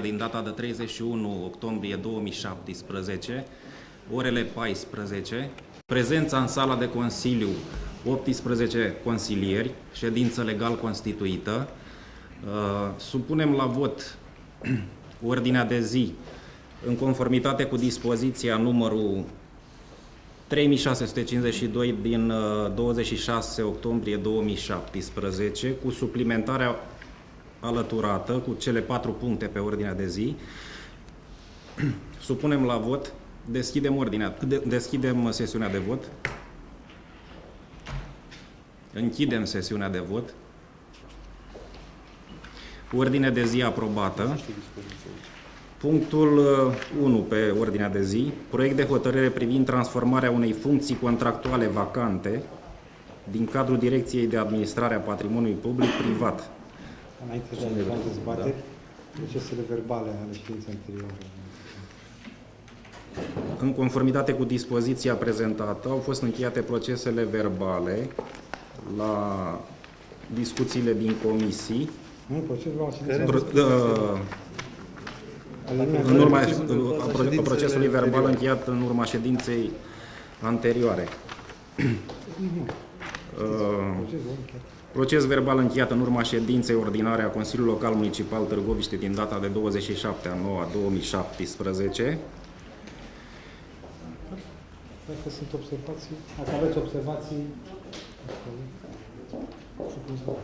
din data de 31 octombrie 2017, orele 14, prezența în sala de Consiliu 18 consilieri, ședință legal constituită. Uh, Supunem la vot ordinea de zi în conformitate cu dispoziția numărul 3652 din uh, 26 octombrie 2017, cu suplimentarea alăturată cu cele patru puncte pe ordinea de zi. Supunem la vot. Deschidem ordinea. de- Deschidem sesiunea de vot. Închidem sesiunea de vot. Ordine de zi aprobată. Punctul uh, 1 pe ordinea de zi. Proiect de hotărâre privind transformarea unei funcții contractuale vacante din cadrul Direcției de Administrare a Patrimoniului Public Privat. Înainte de a intra în dezbateri, procesele verbale ale științei anterioare. În conformitate cu dispoziția prezentată, au fost încheiate procesele verbale la discuțiile din comisii. Nu, procesul la știință Pro- uh, În urma a procesului verbal încheiat în urma ședinței anterioare. Uh, Proces verbal încheiat în urma ședinței ordinare a Consiliului Local Municipal Târgoviște din data de 27 a 9 a 2017. Dacă sunt observații, dacă aveți observații, supuneți la vot.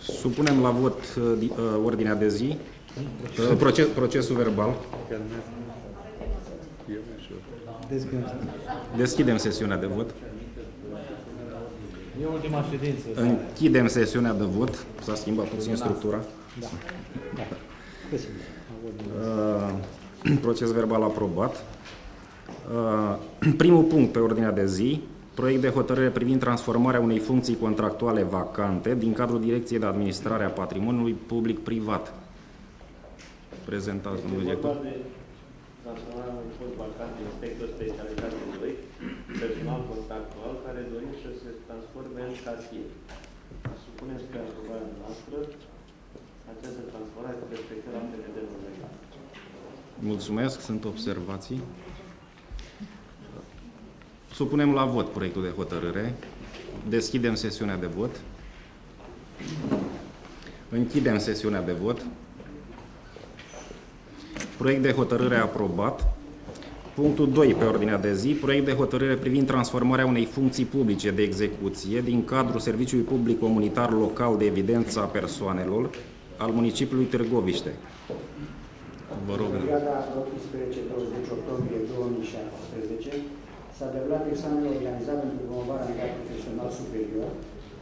Supunem la vot uh, di- uh, ordinea de zi, uh, proces, procesul verbal. Deschidem. Deschidem sesiunea de vot. E ultima ședință. Închidem sesiunea de vot. S-a schimbat puțin structura. Da. Da. Deschidem. Vot. Uh, Proces verbal aprobat. Uh, Primul punct pe ordinea de zi, proiect de hotărâre privind transformarea unei funcții contractuale vacante din cadrul Direcției de Administrare a Patrimoniului Public-Privat. Prezentat, domnul director. vorba de transformarea unui post vacant de inspector specialitate 2, personal contractual, care dorim să se transforme în casier. Supunem spre aprobarea noastră această transformare cu respectarea prevederilor legale. Mulțumesc, sunt observații. Supunem la vot proiectul de hotărâre. Deschidem sesiunea de vot. Închidem sesiunea de vot. Proiect de hotărâre aprobat. Punctul 2 pe ordinea de zi, proiect de hotărâre privind transformarea unei funcții publice de execuție din cadrul Serviciului Public Comunitar Local de Evidență a Persoanelor al municipiului Târgoviște. Vă rog. perioada 18-20 octombrie 2017 s-a derulat examenul organizat pentru promovarea în cadrul profesional superior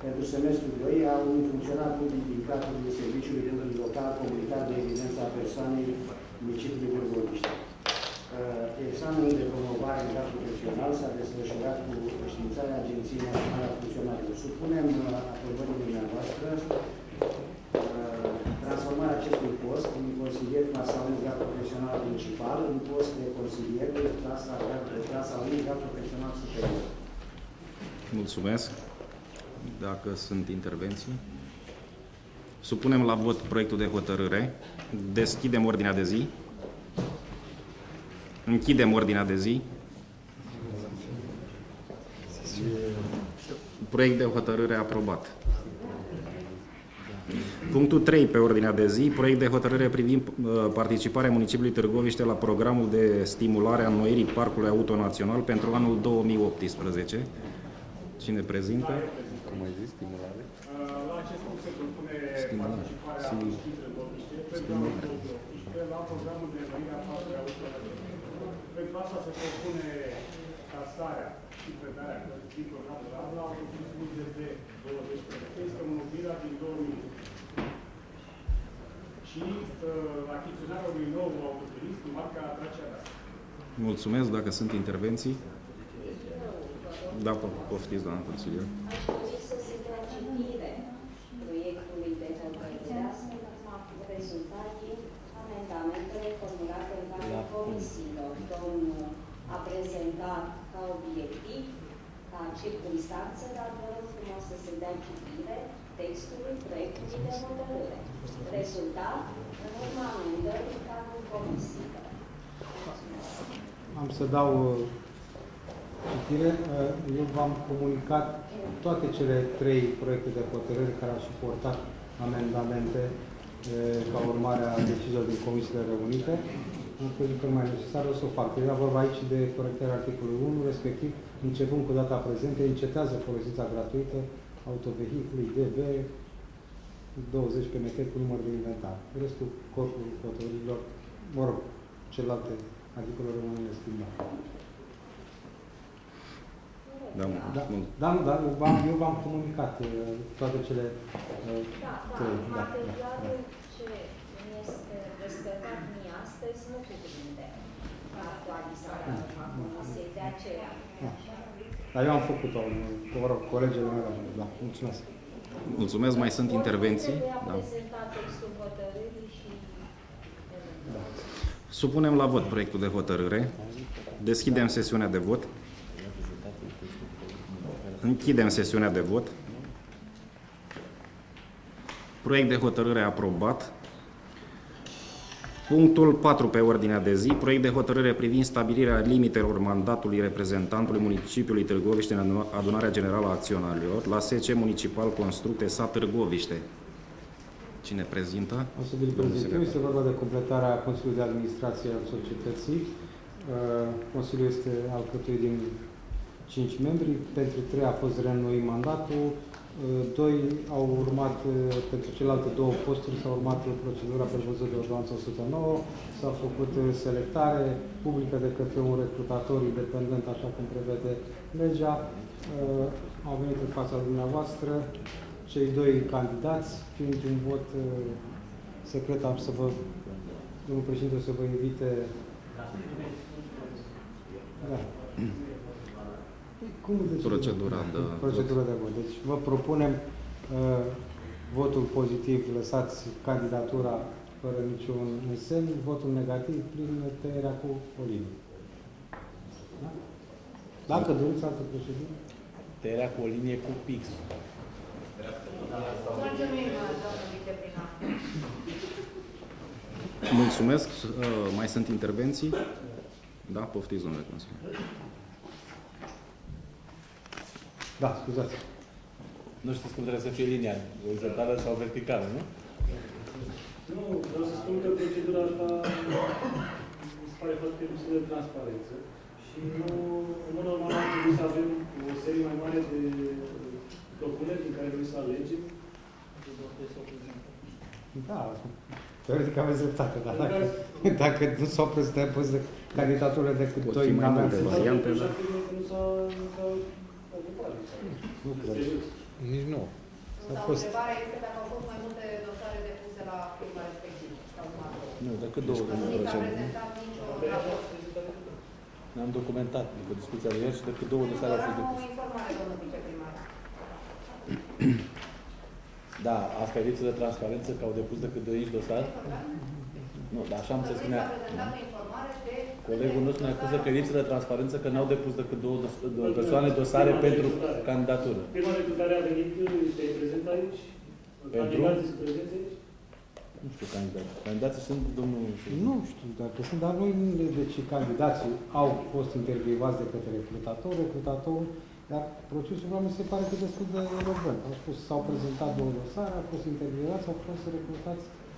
pentru semestrul 2 a unui funcționar public din cadrul Serviciului Public Local Comunitar de Evidență a Persoanei municipiului Vârgoviște. Examenul de promovare în cadrul profesional s-a desfășurat cu științarea Agenției Naționale a Funcționarilor. Supunem uh, aprobării dumneavoastră uh, transformarea acestui post din consilier clasa 1 grad profesional principal în post de consilier de clasa, de clasa 1 grad profesional superior. Mulțumesc. Dacă sunt intervenții. Supunem la vot proiectul de hotărâre. Deschidem ordinea de zi. Închidem ordinea de zi. Proiect de hotărâre aprobat. Punctul 3 pe ordinea de zi, proiect de hotărâre privind uh, participarea municipiului Târgoviște la programul de stimulare a înnoirii Parcului Auto Național pentru anul 2018. Cine prezintă? Cum ai zis, stimulare? La acest punct se propune participarea Sim. municipiului Târgoviște pentru anul 2018 la programul de înnoire a parcului autostrăzii. Pentru asta se propune casarea și predarea din programul la la autoturismul GD 2018. Este înlocuirea din 2000 și uh, achiziționarea unui nou autoturism cu marca Dacia Duster. Mulțumesc. Dacă sunt intervenții. Da, po- poftiți, doamna consilier. Aș dori să se dea citire proiectului de hotărâre rezultat din amendamentele formulate în cadrul comisiilor. Domnul a prezentat ca obiectiv, ca circunstanță, dar vă rog frumos să se dea citire textului proiectului de hotărâre, rezultat în urma amendării în cadrul comisiilor. Am să dau uh, citire. Uh, Eu v-am comunicat toate cele trei proiecte de hotărâri care au suportat amendamente uh, ca urmare a deciziilor din Comisiile Reunite. Nu cred că nu mai e necesar o să o fac. Era vorba aici de corectarea articolului 1, respectiv, începând cu data prezentă, încetează folosirea gratuită autovehicului DB 20 PMT cu număr de inventar. Restul corpului hotărârilor, mă rog, celelalte articole rămân neschimbate. Da, Da, bun. da, nu, da, eu v-am, eu v-am comunicat uh, toate cele uh, Da, da, trei. Da, materialul ce mi este descărcat mie astăzi nu cuprinde actualizarea comisiei, de aceea. da. Dar eu am făcut-o, mă rog, colegele mele au făcut, da, mulțumesc. Mulțumesc, mai sunt intervenții? Trebuie Da. prezentat textul hotărârii și Supunem la vot proiectul de hotărâre. Deschidem sesiunea de vot. Închidem sesiunea de vot. Proiect de hotărâre aprobat. Punctul 4 pe ordinea de zi, proiect de hotărâre privind stabilirea limitelor mandatului reprezentantului municipiului Târgoviște în adunarea generală a acționarilor la SC Municipal Constructe Sat Târgoviște. Cine prezintă? O să vi-l Domnul prezint eu. secretar. Este vorba de completarea Consiliului de Administrație al societății. Uh, Consiliul este alcătuit din 5 membri. Pentru 3 a fost reînnoit mandatul. Uh, Doi au urmat, uh, pentru celelalte două posturi, s-a urmat procedura prevăzută de ordonanța 109. S-a făcut uh, selectare publică de către un recrutator independent, așa cum prevede legea. Uh, Au venit în fața dumneavoastră cei doi candidați, fiind un vot uh, secret, am să vă, domnul președinte, o să vă invite... Da. Păi, Cum deci, Procedura de Procedura de vot. Deci vă propunem uh, votul pozitiv, lăsați candidatura fără niciun semn, votul negativ prin tăierea cu o linie. Da? Dacă doriți altă procedură. Tăierea cu o linie cu pixul. Mulțumesc. Uh, Mai sunt intervenții? Da, poftiți, domnule consilier. Da, scuzați. Nu știți cum trebuie să fie linia, orizontală sau verticală, nu? Nu, vreau să spun că procedura asta mi se pare foarte lipsă de transparență și nu, în mod normal ar trebui să avem o serie mai mare de documente în care trebuie să alegem. Da, teoretic aveți dreptate, dar dacă, dacă nu s-au prezentat poziție candidaturile decât Pot doi fi mai multe nominați, variante, Și da. atunci nu s-a nu s-a ocupat. Nu cred. Serios. Nici nu. S-a Sau fost. întrebarea este dacă au fost mai multe dosare depuse la firma respectivă. Sau numai două. Nu, decât două, Că domnul nu s-a Răceanu. prezentat nicio Abia raport. Ne-am documentat după discuția de ieri și decât două dosare au fost Doar am o depuse. informare, domnul viceprimar. Da, asta e lipsă de transparență că au depus decât doi aici dosar? Nu, dar așa am Că se nu spunea. s-a prezentat o informare de... Colegul nostru ne acuză că e lipsă de transparență că n-au depus decât două dos- două persoane dosare pentru candidatură. Prima recrutare a venit, este prezent aici? Pentru? Candidații sunt prezenți aici? Nu știu candidat. Candidații sunt domnul... Nu știu dacă sunt, dar noi, deci candidații au fost intervievați de către recrutator, recrutatorul, dar procesul meu mi se pare că e destul de elogvent. Au spus, s-au prezentat două dosare, au fost intervievați, au fost recrutați Îi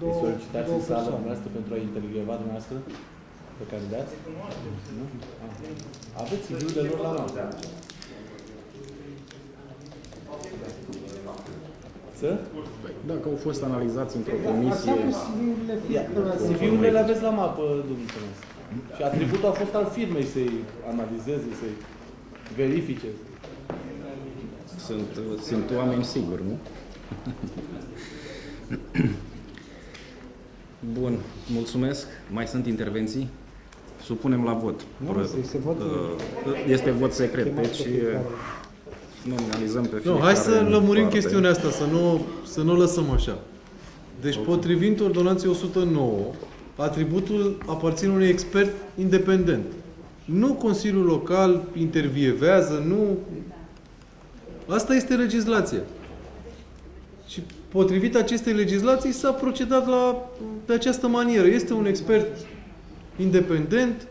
două, solicitați două în sală persoane. dumneavoastră pentru a intervieva dumneavoastră pe candidați? Nu? Ah. Aveți CV-urile lor la mână. Să? Dacă au fost analizați într-o Ați comisie, avut CV-urile fiecare. CV-urile le aveți la mapă, domnul Tănăs. Și atributul a fost al firmei să-i analizeze, să-i verifice. sunt, sunt oameni siguri, nu? Bun, mulțumesc. Mai sunt intervenții? Supunem la vot. Nu, Pro- este vot- uh, Este vot secret, Chemați deci pe fiecare. uh, nominalizăm pe Nu, fiecare hai să în lămurim parte. chestiunea asta, să nu, să nu o lăsăm așa. Deci, potrivit ordonanței 109, atributul aparține unui expert independent. Nu Consiliul Local intervievează, nu... Asta este legislația. Și potrivit acestei legislații s-a procedat la, de această manieră. Este un expert independent,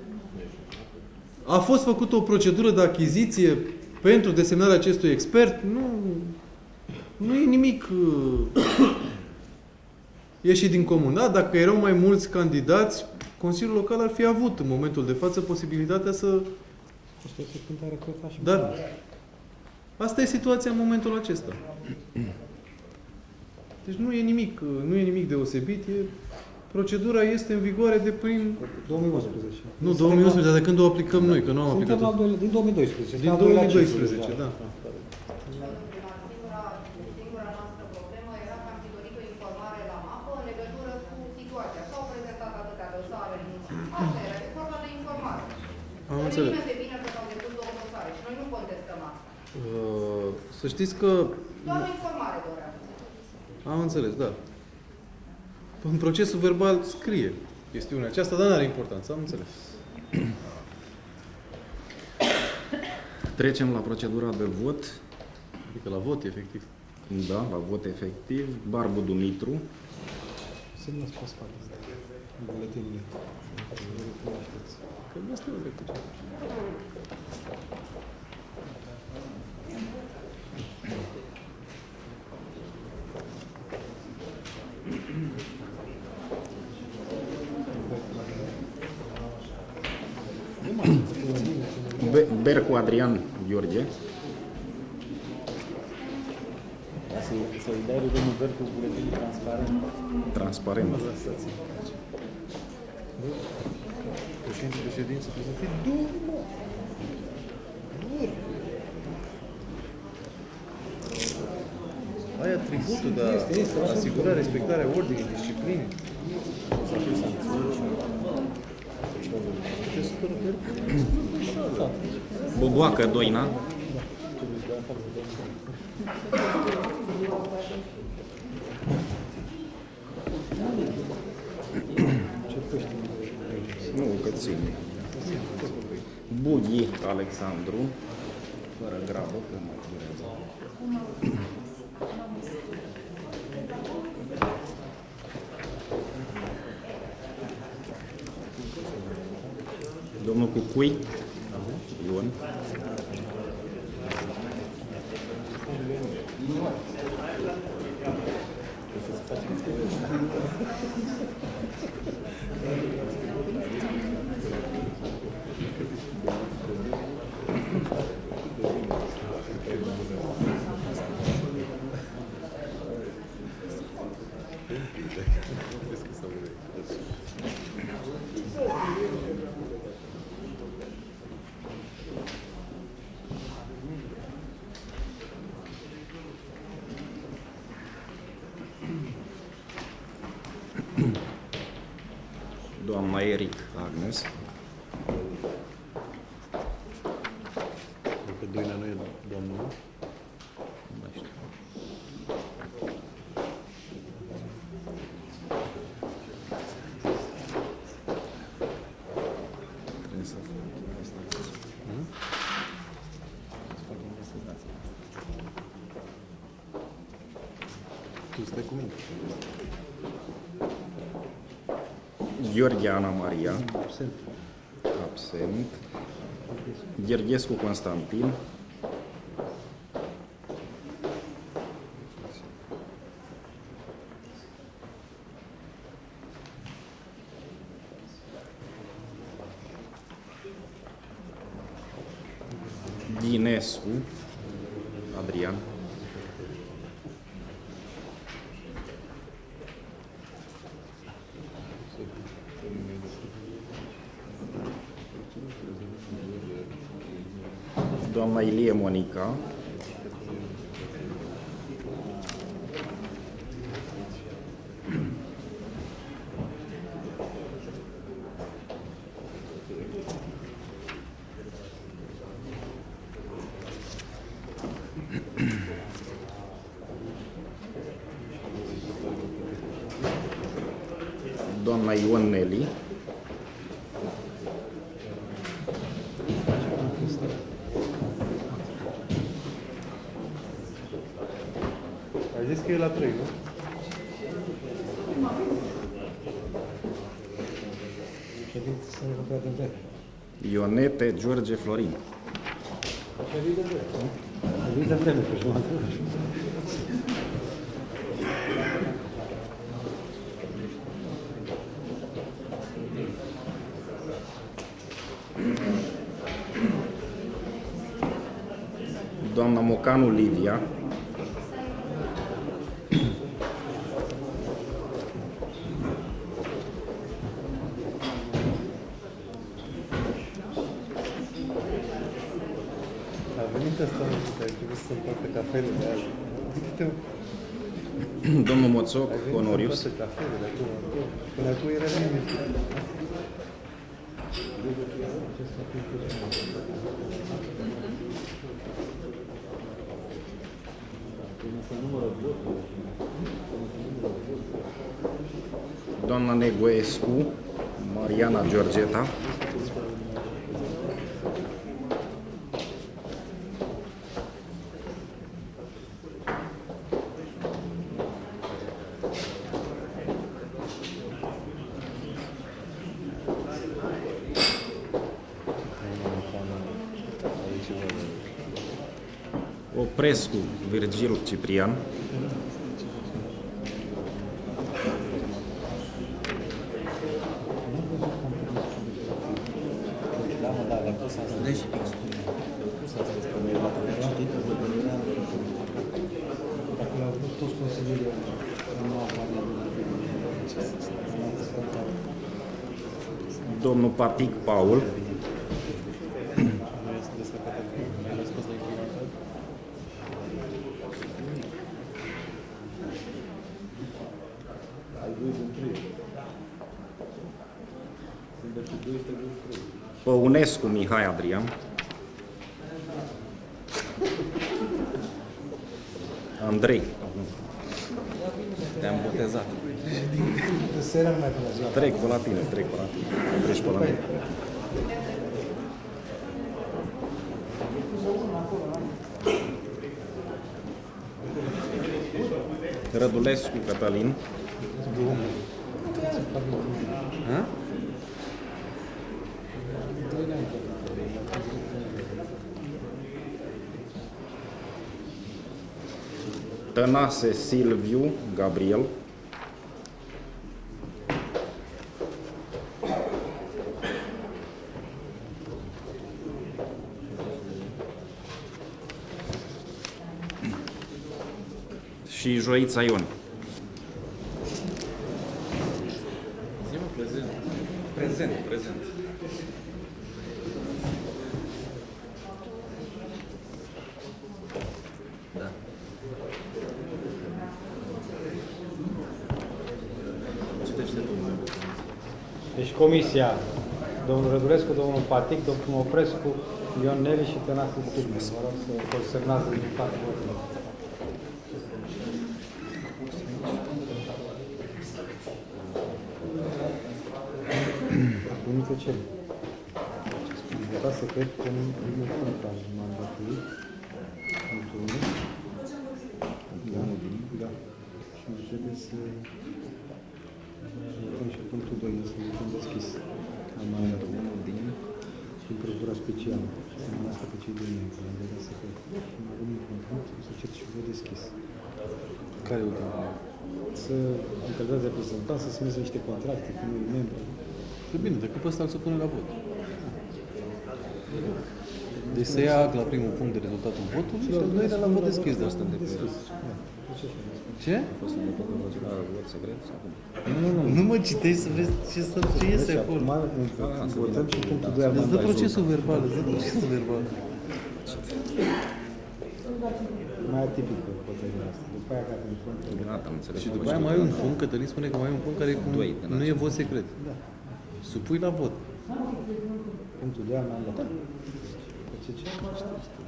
a fost făcută o procedură de achiziție pentru desemnarea acestui expert. Nu, nu e nimic uh, ieșit din comun. Da, dacă erau mai mulți candidați, Consiliul Local ar fi avut în momentul de față posibilitatea să... Asta este când a recrutat și Dar asta e situația în momentul acesta. Deci nu e nimic, uh, nu e nimic deosebit, e, procedura este în vigoare de prin... 2011. Nu, 2011, dar de când o aplicăm noi, că nu am Suntem aplicat la doilea- din 2012. Din Al doilea 2012, ciclu, da. Singura, singura noastră problemă era că am fi dorit o informare la mapă în legătură cu situația. S-au prezentat atâtea dosare. Asta era, e vorba de informare. Am Să înțeles. știm de bine că s-au depus două dosare și noi nu contestăm asta. Uh, Să știți că Doar o informare doream. Am înțeles, da. În procesul verbal scrie chestiunea aceasta, dar nu are importanță, am înțeles. Trecem la procedura de vot. Adică la vot, efectiv. Da, la vot efectiv. Barbu Dumitru, Semnați pe spate. În buletinile. Ca să vă recunoașteți. Că nu asta e cu ce. Be- Bercu Adrian Gheorghe, Ca să, să-i dai lui domnul Bercu buletin transparent. transparent. Președinte de ședință trebuie să fie dur, mă. Dur. Ai atributul de a asigura respectarea ordinii, disciplinii. Să fie sancțiuni. Boboacă Doina, nu că țin. Bughi Alexandru, fără grabă, că mai durează. Domnul Cucui, Ion, doamna Gheorghe Ana Maria, Absent. absent. Gherghescu Constantin, Ilia Monica, vreme pe jumătate. Doamna Mocanu Livia. Era nimic. Doamna Negoescu, Mariana Georgeta. Nu au Domnul Patic Paul. Nu este descărcat acum. Mi-a răspuns la imprimantă. Ai doi din trei. Sunt decât doi, este din trei. Păunescu Mihai Adrian. Andrei. Te-am botezat. De seara nu mai până ziua. Trec pe la tine, trec pe la tine. Treci pe la mine. Rădulescu Cătălin. Ha? Tănase Silviu Gabriel. și Joița Ion. Zi-mă prezent. Prezent, prezent. Da. Citește tu. Deci comisia, domnul Rădulescu, domnul Patic, domnul Oprescu, Ion Neli și Tănase Stupne. Vă rog să consemnați rezultatul votului. Unică ce? Am votat secret în primul punct al mandatului. Punctul 1. Da. Și mai trebuie să votăm și punctul 2, să votăm deschis. Am mandatul 1 din din procura specială. Să numească pe cei doi membri. Am votat secret. Și mai avem un punct, să cer și vot deschis. Care e ultimul? Să încălzați reprezentanți, să semneze niște contracte cu noi membri. E bine, decât pe ăsta îl supune la vot. Deci să ia act la primul punct de rezultatul votului și al doilea la vot deschis de asta de pe Deschis. Da. Deci așa. Ce? fost în epocă procedură vot secret sau cum? Nu, nu, nu. Nu mă citești să vezi ce, să, ce iese Deci acolo. acum votăm și punctul 2 al Îți dă mandatului. procesul verbal, îți dă procesul verbal. Mai atipic pe hotărârea asta. După aia care în frunte. Gata, am înțeles. Și după aia mai e un punct, Cătălin spune că mai e un punct care e cu, Doi, de nu e vot secret. Da. Supui la vot. Punctul 2 Tinha postado isso.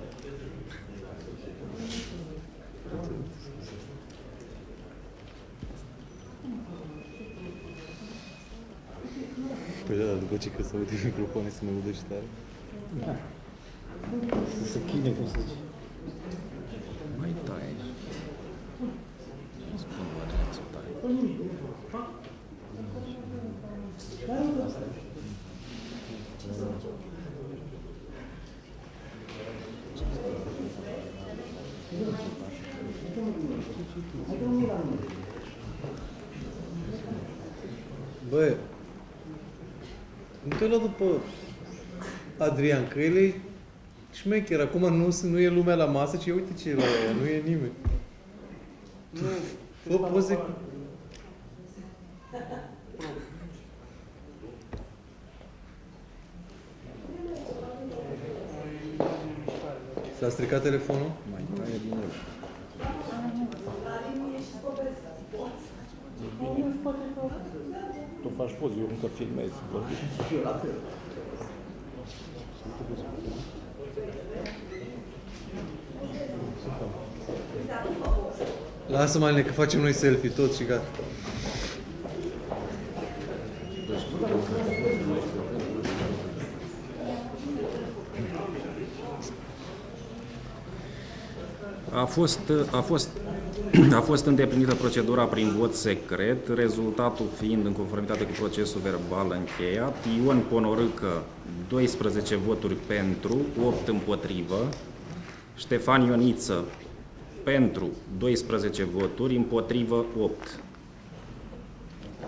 Păi da, după ce că se uite microfoane să mă udă tare. Da. Să se chine, cum să zice. Mai taie. Nu spun tare. Bă, nu te lua după Adrian, că el e șmecher. Acum nu, nu e lumea la masă, ci uite ce e la ea, nu e nimeni. Nu, fă poze cu... S-a stricat telefonul? Mai taie din el. Tu faci poze, eu încă filmez. Și eu la fel. Lasă mai că facem noi selfie tot și gata. A fost, a fost a fost îndeplinită procedura prin vot secret, rezultatul fiind în conformitate cu procesul verbal încheiat. Ion Ponorâcă, 12 voturi pentru, 8 împotrivă. Ștefan Ioniță, pentru, 12 voturi, împotrivă, 8.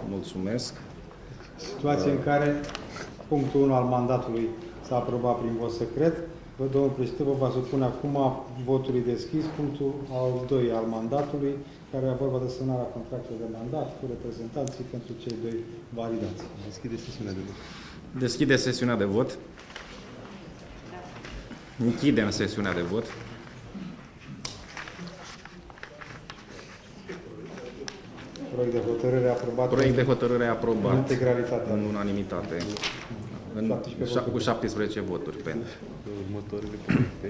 Mulțumesc. Situație în care punctul 1 al mandatului s-a aprobat prin vot secret. Vă, domnul președinte, vă va supune acum votului deschis punctul al 2 al mandatului, care era vorba de semnarea contractului de mandat cu reprezentanții pentru cei doi validați. Deschide sesiunea de vot. Deschide sesiunea de vot. Închidem sesiunea de vot. Proiect de hotărâre aprobat. Proiect de hotărâre aprobat. În integralitate. În unanimitate. În, 17 șa- cu 17 voturi pentru. Pe următoarele proiecte,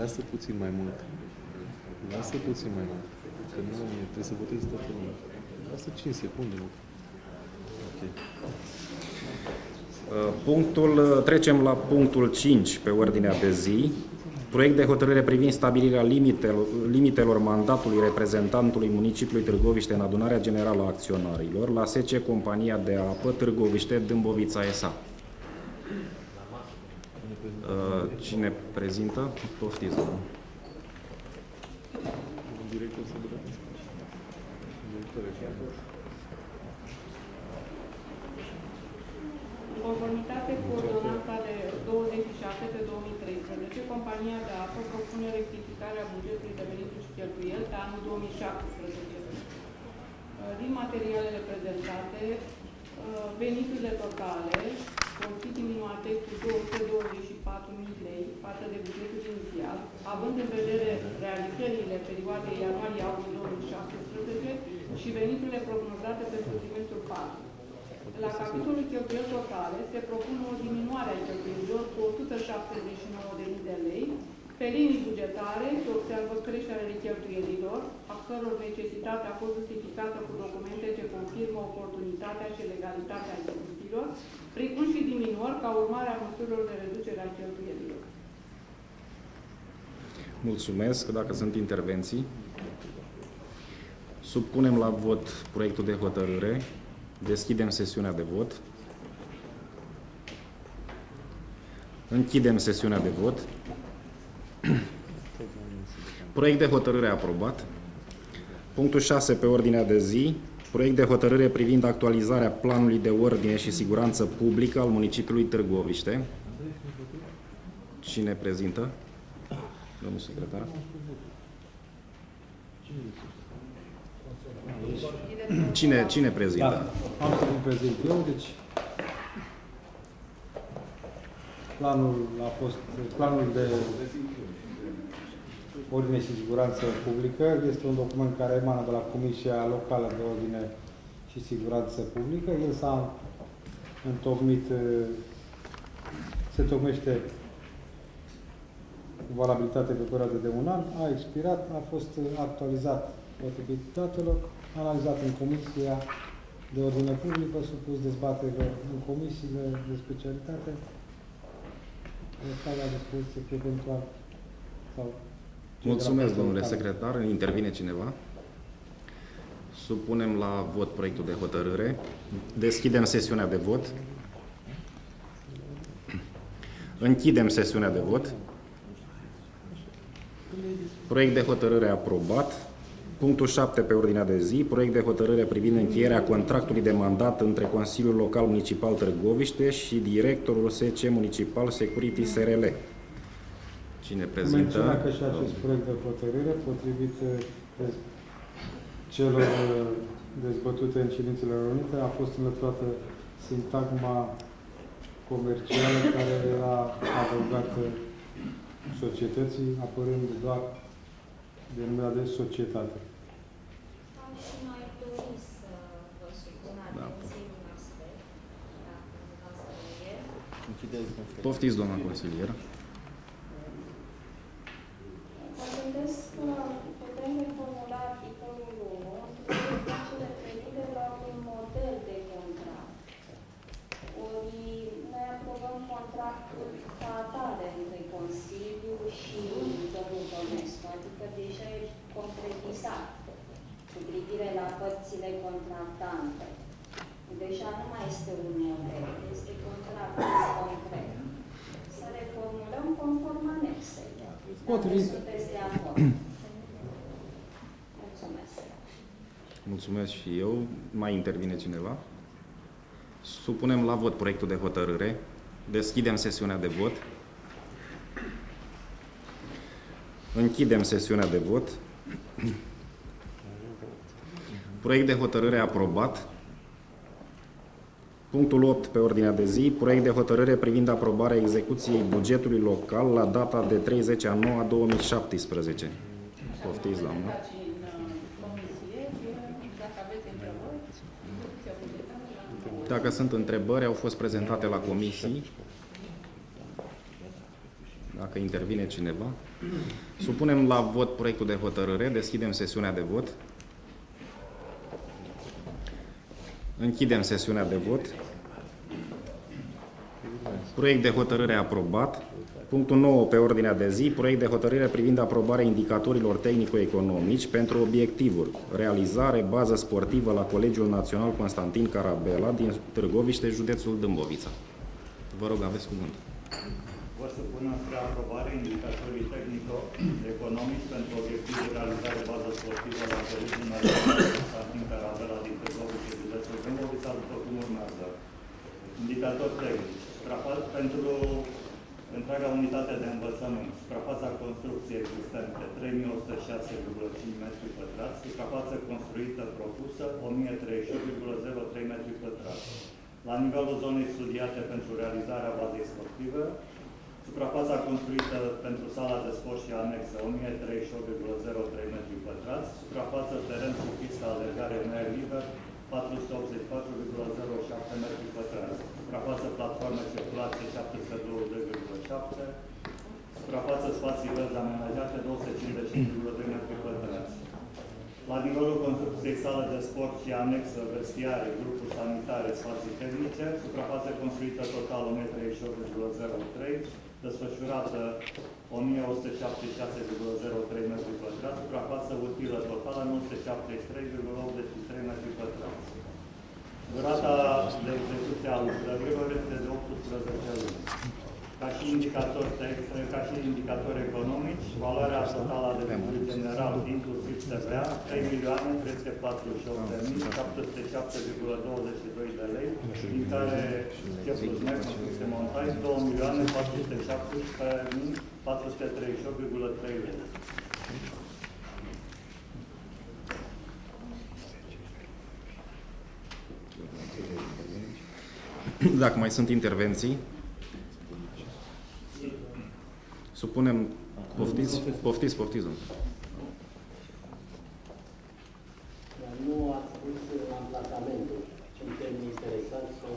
lasă puțin mai mult. Lasă puțin mai mult. Că nu e, trebuie să voteze toată lumea. Lasă 5 secunde. Nu? Ok. Uh, Punctul, uh, trecem la punctul 5 pe ordinea de zi. Proiect de hotărâre privind stabilirea limitelor, limitelor mandatului reprezentantului municipiului Târgoviște în adunarea generală a acționarilor la SC Compania de Apă Târgoviște Dâmbovița S.A. Uh, Cine prezintă? Poftiți, domnul. Director să Director În conformitate cu ordonanța de 27 pe 2013, compania de apă propune rectificarea bugetului de venituri și cheltuieli pe anul 2017. Din materialele prezentate, veniturile totale vor fi diminuate cu 224.000 lei față de bugetul inițial, având în vedere realizările perioadei ianuarie-august 2017 și veniturile prognozate pentru trimestrul 4. La capitolul cheltuieli totale se propune o diminuare a cheltuielilor cu 179.000 de lei. Pe linii bugetare se observă creșterea cheltuielilor, a căror necesitate a fost justificată cu documente ce confirmă oportunitatea și legalitatea execuțiilor, precum și diminuări ca urmare a măsurilor de reducere a cheltuielilor. Mulțumesc. Dacă sunt intervenții, supunem la vot proiectul de hotărâre. Deschidem sesiunea de vot. Închidem sesiunea de vot. Proiect de hotărâre aprobat. Punctul 6 pe ordinea de zi. Proiect de hotărâre privind actualizarea planului de ordine și siguranță publică al municipiului Târgoviște. Cine prezintă? Domnul secretar. Cine, cine prezintă? Da, am să vă prezint eu, deci planul a fost, planul de ordine și siguranță publică este un document care emană de la Comisia Locală de Ordine și Siguranță Publică. El s-a întocmit, se întocmește cu valabilitate pe perioadă de un an, a expirat, a fost actualizat potrivit datelor, analizat în Comisia de Ordine Publică, supus dezbaterilor în comisiile de specialitate, stau la dispoziție că eventual sau Mulțumesc, domnule secretar. Intervine cineva? Supunem la vot proiectul de hotărâre. Deschidem sesiunea de vot. Închidem sesiunea de vot. Proiect de hotărâre aprobat. Punctul 7 pe ordinea de zi, proiect de hotărâre privind încheierea contractului de mandat între Consiliul Local Municipal Târgoviște și directorul SC Municipal Security SRL. Cine prezintă? Menționa că și acest proiect de hotărâre, potrivit eh, celor eh, dezbătute în ședințele reunite, a fost înlăturată sintagma comercială care era adăugată societății, apărând doar denumirea de societate. Am și mai dori să vă supun Da. atenției un aspect, dacă dumneavoastră e. Închideți, Poftiți, doamna consilier. Mă gândesc că putem reformula articolul 1 într-o ce referire la un model de contract. Ori noi aprobăm contractul ca atare între Consiliu și domnul Tonescu, adică deja e concretizat cu privire la părțile contractante. Deja nu mai este un model, este contractul concret. Să reformulăm conform anexei. Potrivit. Dacă sunteți de acord. Mulțumesc. Mulțumesc și eu. Mai intervine cineva? Supunem la vot proiectul de hotărâre. Deschidem sesiunea de vot. Închidem sesiunea de vot. Proiect de hotărâre aprobat. Punctul 8 pe ordinea de zi, proiect de hotărâre privind aprobarea execuției bugetului local la data de 30 a 9 a 2017. Poftiți, doamnă. Și în uh, comisie, dacă aveți întrebări, discuția bugetară la Dacă sunt întrebări, au fost prezentate la comisii. Dacă intervine cineva. Supunem la vot proiectul de hotărâre. Deschidem sesiunea de vot. Închidem sesiunea de vot. Proiect de hotărâre aprobat. Punctul 9 pe ordinea de zi, proiect de hotărâre privind aprobarea indicatorilor tehnico-economici pentru obiectivul realizare bază sportivă la Colegiul Național Constantin Carabela din Târgoviște, județul Dâmbovița. Vă rog, aveți cuvânt. Vă supun spre aprobare indicatorii tehnico-economici pentru obiectivul realizare bază sportivă la Colegiul Național Constantin Carabela din Târgoviște, județul Dâmbovița, după cum urmează. Indicator tehnic. Suprafață pentru întreaga unitate de învățământ. Suprafața construcției existente 3106,5 metri pătrați, suprafață construită propusă 1038,03 metri pătrați. La nivelul zonei studiate pentru realizarea bazei sportive, suprafața construită pentru sala de sport și anexă 1038,03 metri pătrați, suprafață teren cu pistă alergare în aer liber 484,07 metri pătrați, suprafață platformă circulație 722,7, suprafață spații verzi amenajate 255,2 metri pătrați. La nivelul construcției sală de sport și anexă, vestiare, grupuri sanitare, spații tehnice, suprafață construită total 138,03, desfășurată 1176,03 metri pătrați, suprafață utilă totală 973,83 metri pătrați. Durata de execuție a lucrărilor este de 18 luni. Ca și indicator, te- ca și indicator economici, valoarea totală a deficitului general, inclusiv TVA, 3.348.707,22 de lei, din care cheful net construcție montaj 2.417.438,3 lei. Dacă mai sunt intervenții, supunem... Poftiți? Poftiți, poftiți, domnule. Dar nu ați spus amplasamentul. Suntem interesați să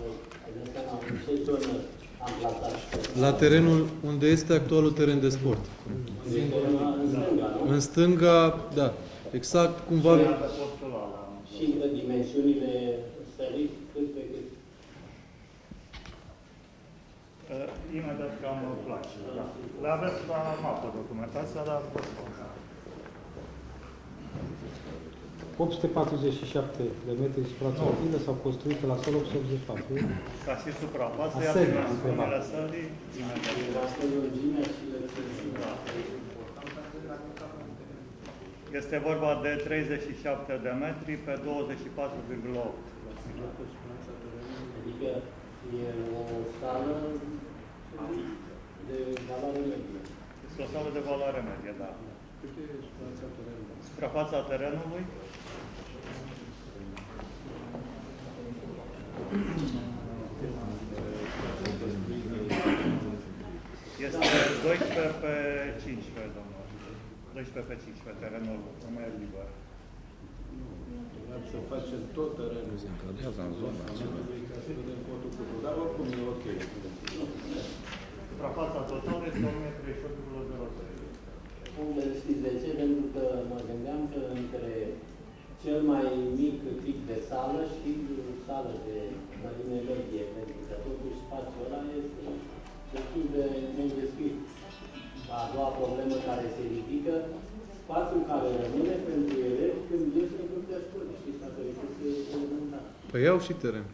vedem seama în ce zonă amplasați. La terenul unde este actualul teren de sport. În stânga, nu? În stânga, da, exact cum va... Și în dimensiunile sărit cât pe cât. Uh, Imediat că am place. Da. Le aveți la mapă documentația, dar vă spun. 847 de metri de suprafață activă s-au construit la sol 884. Ca și suprafață, iar Asemenea, dimensiunile sălii, este vorba de 37 de metri pe 24,8. Adică e o sală de valoare medie. Este o sală de valoare medie, da. Suprafața terenului este 12 pe 15, domnul. 12 pe 15, terenul mai liber. Vreau să facem tot terenul. Se încadrează în zona aceea. Ca să vedem cotul cu Dar oricum e ok. Suprafața totală este 1038,03. Unde știți de ce? Pentru că mă gândeam că între cel mai mic tip de sală și sală de mărime medie, pentru că totuși spațiul ăla este destul de negăsit. A doua problemă care se ridică, spațiul care rămâne pentru ele când ies în curtea școlii. Știți, dacă este elementar. Păi iau și teren.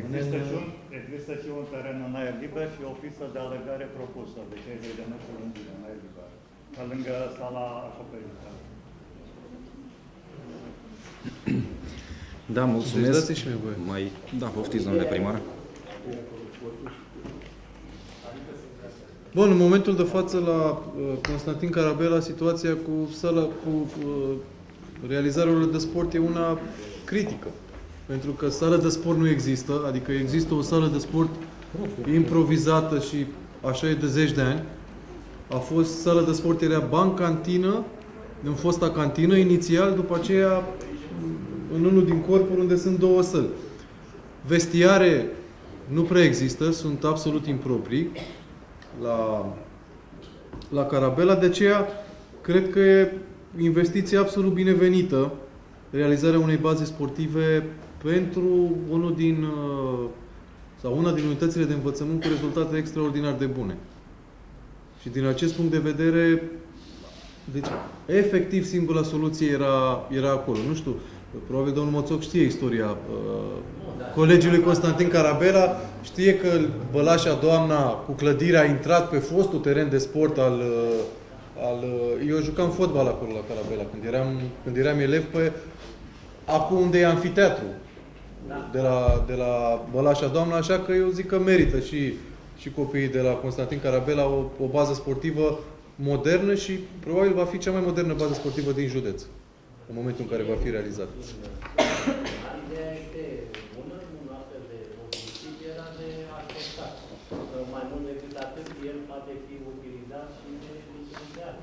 Există și, un, există și un teren în aer liber și o pistă de alergare propusă de 60 de metri lungime în aer liber, pe lângă sala acoperită. Da, mulțumesc. Deci dați și mie voie. Mai, da, poftiți, domnule primar. Bun, în momentul de față la uh, Constantin Carabela, situația cu sala, cu uh, realizarea de sport e una critică. Pentru că sală de sport nu există, adică există o sală de sport improvizată și așa e de zeci de ani. A fost sală de sport, era banc cantină, în fosta cantină inițial, după aceea în unul din corpuri unde sunt două săli. Vestiare nu prea există, sunt absolut improprii la, la Carabela, de aceea cred că e investiție absolut binevenită realizarea unei baze sportive pentru unul din uh, sau una din unitățile de învățământ cu rezultate extraordinar de bune. Și din acest punct de vedere, deci, efectiv, singura soluție era, era acolo. Nu știu, probabil domnul Moțoc știe istoria uh, colegiului Constantin Carabela, știe că Bălașa Doamna cu clădirea a intrat pe fostul teren de sport al, uh, al uh, eu jucam fotbal acolo la Carabela când eram, când eram elev pe acum unde e amfiteatru de la, de la Bălașa Doamna, așa că eu zic că merită și, și copiii de la Constantin Carabela o, o bază sportivă modernă și probabil va fi cea mai modernă bază sportivă din județ în momentul în care va fi realizată. Ideea este bună, un astfel de obiectiv era de așteptat. Mai mult decât atât, el poate fi utilizat și de utilizat.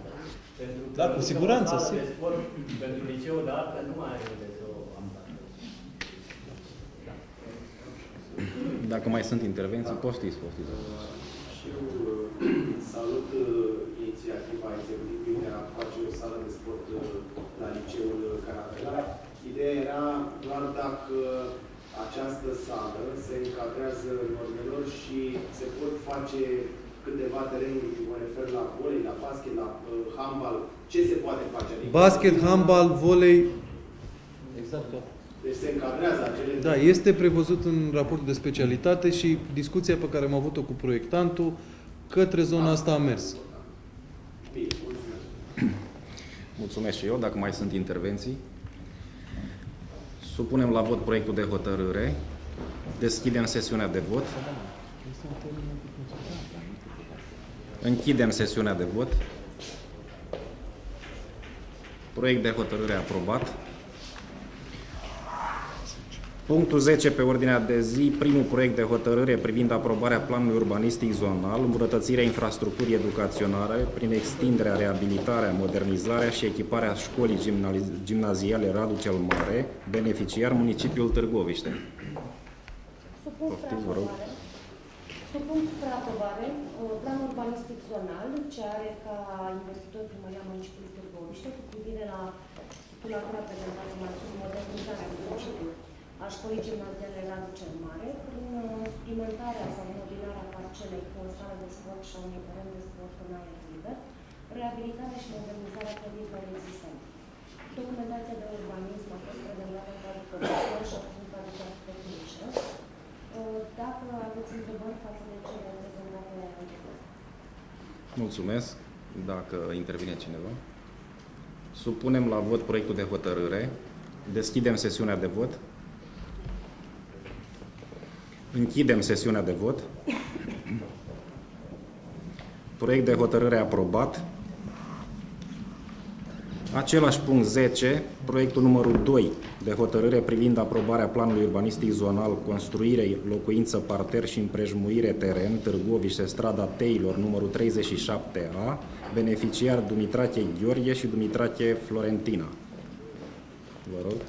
Pentru că Da, cu siguranță, o sală de sigur. sport pentru liceul de artă nu mai are unde să o amplacă. Dacă mai sunt intervenții, poftiți, poftiți. Și eu uh, salut uh, inițiativa executivului de a face o sală de sport uh, la liceul Carabela. Ideea era doar dacă această sală se încadrează normelor și se pot face câteva terenuri, mă refer la volei, la basket, la uh, handbal, ce se poate face? Adică Basket, handbal, volei, Exact. Deci se încadrează acele Da, este prevăzut în raportul de specialitate și discuția pe care am avut-o cu proiectantul către zona asta a mers. Bine, mulțumesc. Mulțumesc și eu. Dacă mai sunt intervenții, supunem la vot proiectul de hotărâre. Deschidem sesiunea de vot. Închidem sesiunea de vot. Proiect de hotărâre aprobat. Punctul 10 pe ordinea de zi, primul proiect de hotărâre privind aprobarea planului urbanistic zonal, îmbunătățirea infrastructurii educaționale prin extinderea, reabilitarea, modernizarea și echiparea școlii gimnazi- gimnaziale Radu cel Mare, beneficiar municipiul Târgoviște. Supun spre Poftiți, vă rog. aprobare, supun spre aprobare uh, planul urbanistic zonal, ce are ca investitor primăria municipiului Târgoviște cu privire la titulatura prezentată mai sus modernizarea în principiu aș școlii gimnaziale Radu cel Mare, prin uh, suplimentarea sau mobilarea parcelei cu o sală de sport și a unui teren de sport în aer liber, reabilitarea și modernizarea clădirilor existente. Documentația de urbanism a fost prezentată în cadrul comisiei și a fost în cadrul tehnice. Dacă aveți întrebări față de cele prezentate Mulțumesc. Dacă intervine cineva. Supunem la vot proiectul de hotărâre. Deschidem sesiunea de vot. Închidem sesiunea de vot. Proiect de hotărâre aprobat. Același punct 10, proiectul numărul 2 de hotărâre privind aprobarea planului urbanistic zonal construire, locuință, parter și împrejmuire teren, Târgoviște, strada Teilor, numărul 37A, beneficiar Dumitrache Gheorghe și Dumitrache Florentina. Vă rog.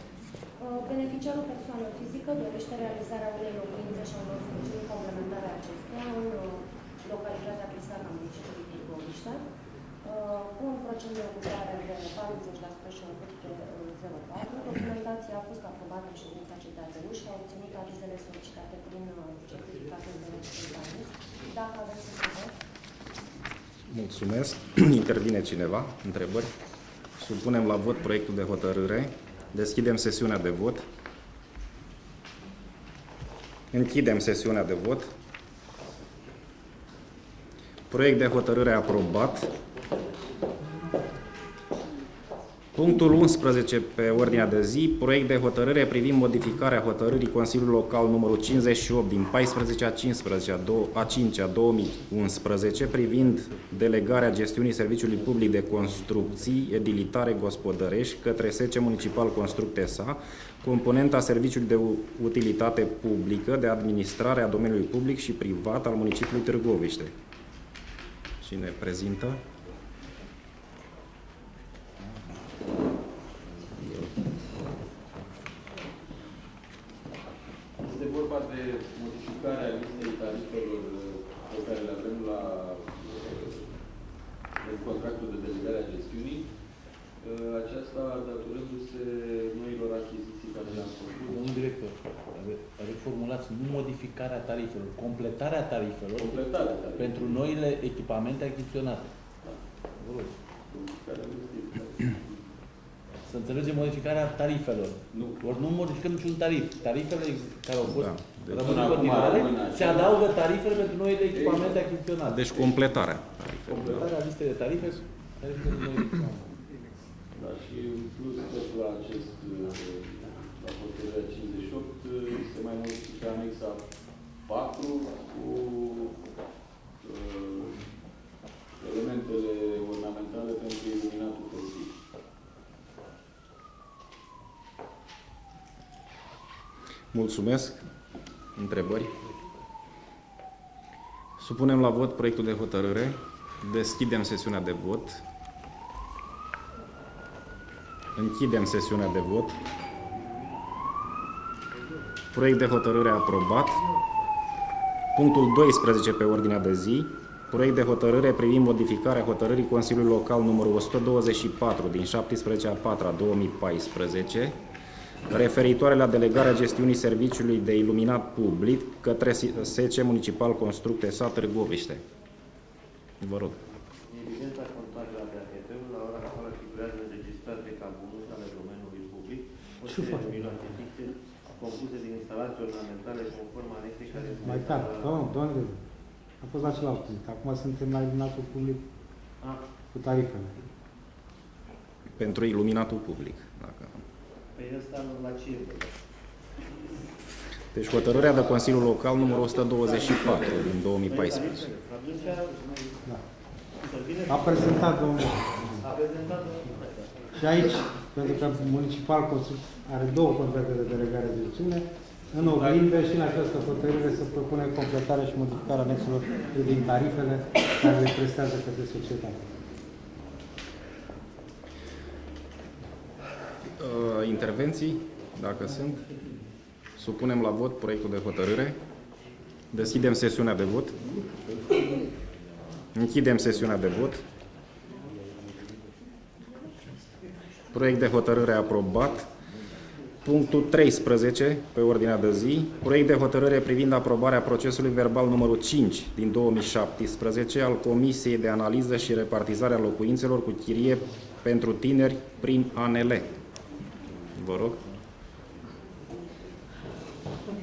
Beneficiarul persoană fizică dorește realizarea unei locuințe și a unor funcțiuni complementare acestea în uh, localitatea Pisaca, municipiului Târgoviște, uh, cu un procent de ocupare de 40% și un cât de 0,4. Documentația a fost aprobată în ședința CTATU și a obținut avizele solicitate prin uh, certificatul de urbanism. Dacă aveți întrebări, Mulțumesc. Intervine cineva? Întrebări? Supunem la vot proiectul de hotărâre. Deschidem sesiunea de vot. Închidem sesiunea de vot. Proiect de hotărâre aprobat. Punctul 11 pe ordinea de zi, proiect de hotărâre privind modificarea hotărârii Consiliului Local numărul 58 din 14 a 15 a, do- a 5 a 2011 privind delegarea gestiunii Serviciului Public de Construcții Edilitare Gospodărești către SECE Municipal Constructe SA, componenta Serviciului de Utilitate Publică de Administrare a domeniului public și privat al municipiului Târgoviște. Cine prezintă? Este vorba de modificarea listei tarifelor uh, pe care le avem la uh, în contractul de delegare a gestiunii. Uh, Aceasta datorându-se noilor achiziții care le-am făcut. Domnul director, reformulați nu modificarea tarifelor, completarea tarifelor, Completarea tarifelor. pentru noile echipamente achiziționate. Vă rog. Care nu știu. Să înțelegem modificarea tarifelor. Nu. Ori nu modificăm niciun tarif. Tarifele care au fost Da. Deci- rămân Până în acum continuare, rămân se așa. adaugă tarifele pentru noile echipamente achiziționate. Deci completarea. Completarea listei de tarife, tarife de noile echipamente. Da, și în plus tot la acest, uh, la hotărârea 58, uh, se mai modifică anexa 4 cu uh, elementele ornamentale pentru iluminatul târziu. Mulțumesc. Întrebări? Supunem la vot proiectul de hotărâre. Deschidem sesiunea de vot. Închidem sesiunea de vot. Proiect de hotărâre aprobat. Punctul 12 pe ordinea de zi. Proiect de hotărâre privind modificarea hotărârii Consiliului Local numărul 124 din 17 a 4 a 2014 referitoare la delegarea gestiunii serviciului de iluminat public către SC Municipal Constructe Sat Târgoviște. Vă rog. Evidența contabilă a DATP-ului la ora actuală figurează înregistrate ca bunuri ale domeniului public, o Ce serie de faci? mijloace fixe compuse din instalații ornamentale conform anexei care este Mai tare, domnul, domnule, am fost la celălalt punct. Acum suntem la iluminatul public Ah. cu tarifele. Pentru iluminatul public. Dacă... Păi ăsta la ce e? Deci hotărârea de Consiliul Local numărul 124 din 2014. Atunci, Da. să vină... A prezentat domnul. A prezentat domnul. Și aici, pentru că municipal Construct are două contracte de delegare de gestiune, în oglindă și în această hotărâre se propune completarea și modificarea anexelor din tarifele care le prestează către societate. Uh, intervenții, dacă sunt. Supunem la vot proiectul de hotărâre. Deschidem sesiunea de vot. Închidem sesiunea de vot. Proiect de hotărâre aprobat. Punctul 13 pe ordinea de zi. Proiect de hotărâre privind aprobarea procesului verbal numărul 5 din 2017 al Comisiei de Analiză și Repartizare a Locuințelor cu chirie pentru tineri prin ANL. Vă rog.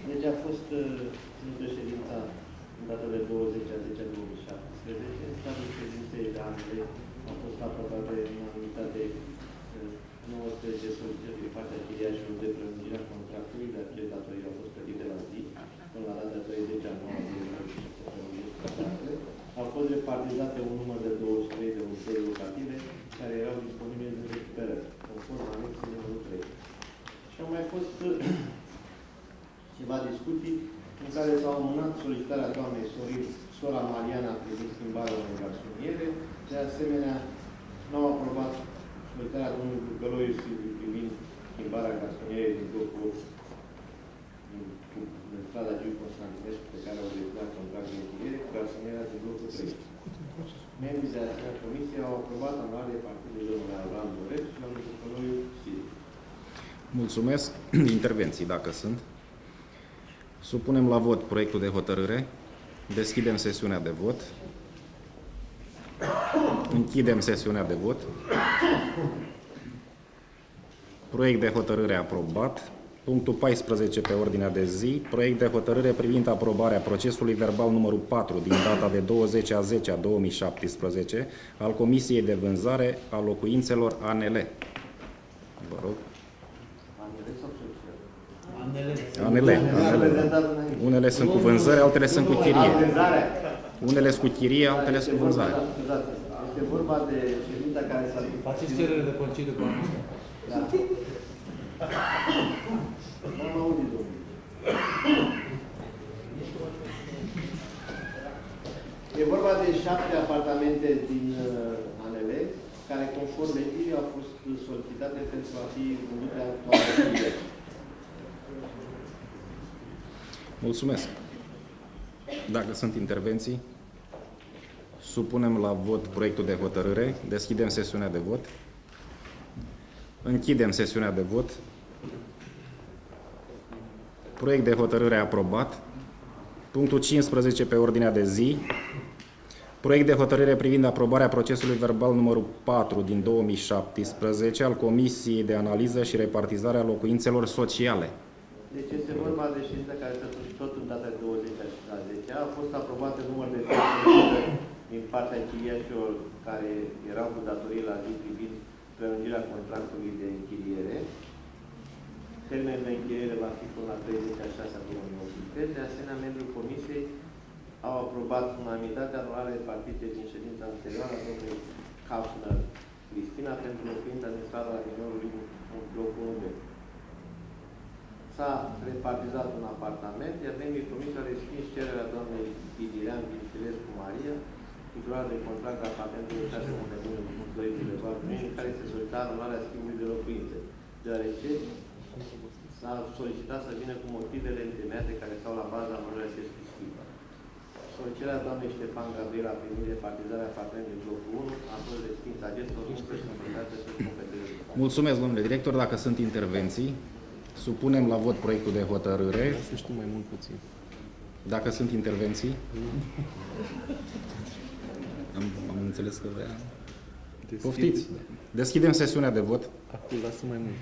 Deci a fost ținută ședința în data de 20 a 10 2017. În cadrul ședinței de ANL au fost aprobate în unanimitate 19 solicitări din partea chiriașilor de prelungirea contractului, de acele datorii au fost plătite la zi, până la data 30 ianuarie 2017. Au fost repartizate un număr de 23 de unități locative care erau disponibile de recuperări, conform anexului numărul 3. Și au mai fost ceva discuții în care s-au amânat solicitarea doamnei Sorin, sora Mariana privind schimbarea unei garsoniere. De asemenea, nu au aprobat solicitarea domnului Bucăloiu Silviu privind schimbarea garsonierei din blocul 8 din, din strada Giu Constantinescu pe care au declarat contract de închiriere cu garsonierea din blocul 3. Membrii de asemenea comisie au aprobat anualele partidului domnului Abraham Doreș și domnul Bucăloiu Silviu. Mulțumesc. Intervenții, dacă sunt. Supunem la vot proiectul de hotărâre. Deschidem sesiunea de vot. Închidem sesiunea de vot. Proiect de hotărâre aprobat. Punctul 14 pe ordinea de zi. Proiect de hotărâre privind aprobarea procesului verbal numărul 4 din data de 20 a 10 a 2017 al Comisiei de Vânzare a Locuințelor ANL. Vă rog. ANL. ANL. Unele sunt cu vânzări, altele sunt cu chirie. Unele sunt cu chirie, altele sunt cu vânzare. Este vorba de ședința care s-a... Faceți cerere de concediu cu anul Da. N-am auzit, domnule. E vorba de șapte apartamente din uh, ANL, care conform legii au fost solicitate pentru a fi vândute actuale. Mulțumesc. Dacă sunt intervenții, supunem la vot proiectul de hotărâre. Deschidem sesiunea de vot. Închidem sesiunea de vot. Proiect de hotărâre aprobat. Punctul 15 pe ordinea de zi. Proiect de hotărâre privind aprobarea procesului verbal numărul 4 din 2017 al Comisiei de Analiză și Repartizare a Locuințelor Sociale. Deci este vorba de ședința care s-a sfârșit tot în data de 20 a 10 A fost aprobată număr de solicitări din partea închiriașilor care erau cu datorii la zi privind prelungirea contractului de închiriere. Termenul de închiriere va fi până la 30 a 6 a 2018. De asemenea, membrii Comisiei au aprobat unanimitatea anuale partide din ședința anterioară a domnului Kaufner Cristina pentru locuința din strada la Minorului în blocul 1 S-a repartizat un apartament, iar membrii Comisiei au respins cererea doamnei Bidirean Vintilescu Maria, titular de contract de apartamentului 6 Montemână cu 2 Boulevard în care se solicita anularea schimbului de locuințe, deoarece s-a solicitat să vină cu motivele întemeiate care stau la baza anulării acestui schimb. Solicitarea doamnei Ștefan Gabriela primit de partizarea apartamentului blocul 1 a fost respinsă. Acestor lucruri sunt considerate să competeze. Mulțumesc, domnule director. Dacă sunt intervenții, supunem la vot proiectul de hotărâre. Să știu mai mult puțin. Dacă sunt intervenții. Am, am înțeles că vrea. Deschid. Poftiți. Deschidem sesiunea de vot. Acum lasă mai mult.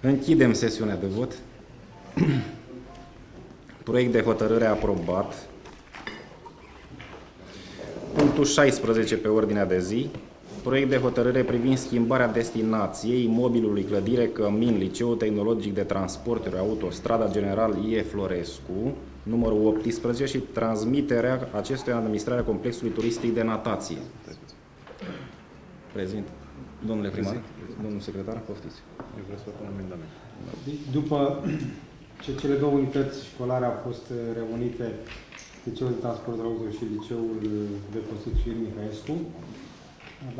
Închidem sesiunea de vot. Proiect de hotărâre aprobat. Punctul 16 pe ordinea de zi. Proiect de hotărâre privind schimbarea destinației imobilului clădire Cămin, Liceu Tehnologic de Transporturi Autostrada General I.E. Florescu, numărul 18 și transmiterea acestuia în administrarea complexului turistic de natație. Prezint. Domnule primar, domnul secretar, poftiți. Eu vreau să fac un amendament. După ce cele două unități școlare au fost uh, reunite, Liceul de Transport Auto și Liceul de Construcție Mihaescu,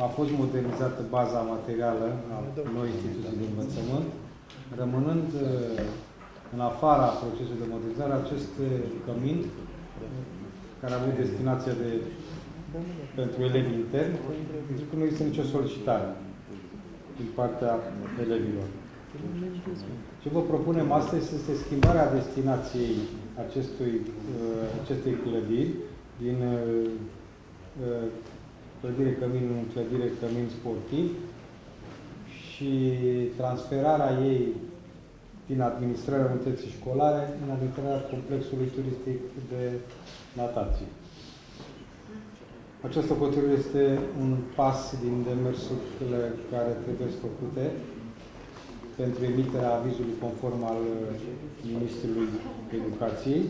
a fost modernizată baza materială a noi instituții de învățământ, rămânând uh, în afara procesului de modernizare acest uh, cămin care a avut destinația de pentru elevi interni, pentru că nu există nicio solicitare din partea elevilor. Ce vă propunem astăzi este schimbarea destinației acestui, uh, acestei clădiri din uh, clădire cămin în clădire cămin sportiv și transferarea ei din administrarea unității școlare în administrarea complexului turistic de natație. Această hotărâre este un pas din demersurile care trebuie făcute pentru emiterea avizului conform al Ministrului Educației.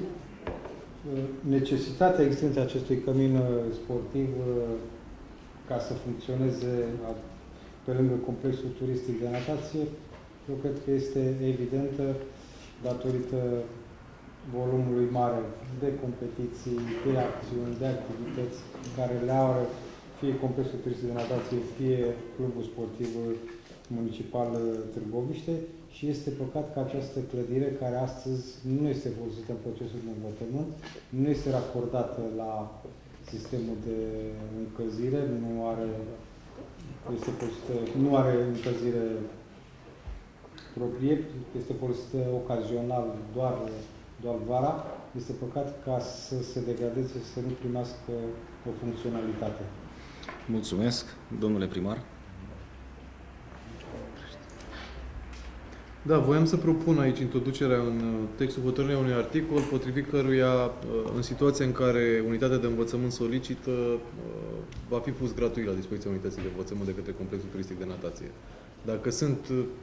Necesitatea existenței acestui cămin sportiv ca să funcționeze pe lângă complexul turistic de natație, eu cred că este evidentă datorită volumului mare de competiții, de acțiuni, de activități care le are fie complexul turistic de natație, fie clubul sportiv municipal Târgoviște. Și este păcat că această clădire, care astăzi nu este folosită în procesul de învățământ, nu este racordată la sistemul de încălzire, nu are, este folosită, nu are încălzire proprie, este folosită ocazional doar, doar vara. Este păcat ca să se degradeze și să nu primească o funcționalitate. Mulțumesc, domnule primar. Da, voiam să propun aici introducerea în uh, textul hotărârii unui articol potrivit căruia, uh, în situația în care unitatea de învățământ solicită, uh, va fi pus gratuit la dispoziția unității de învățământ de către Complexul Turistic de Natație. Dacă, sunt,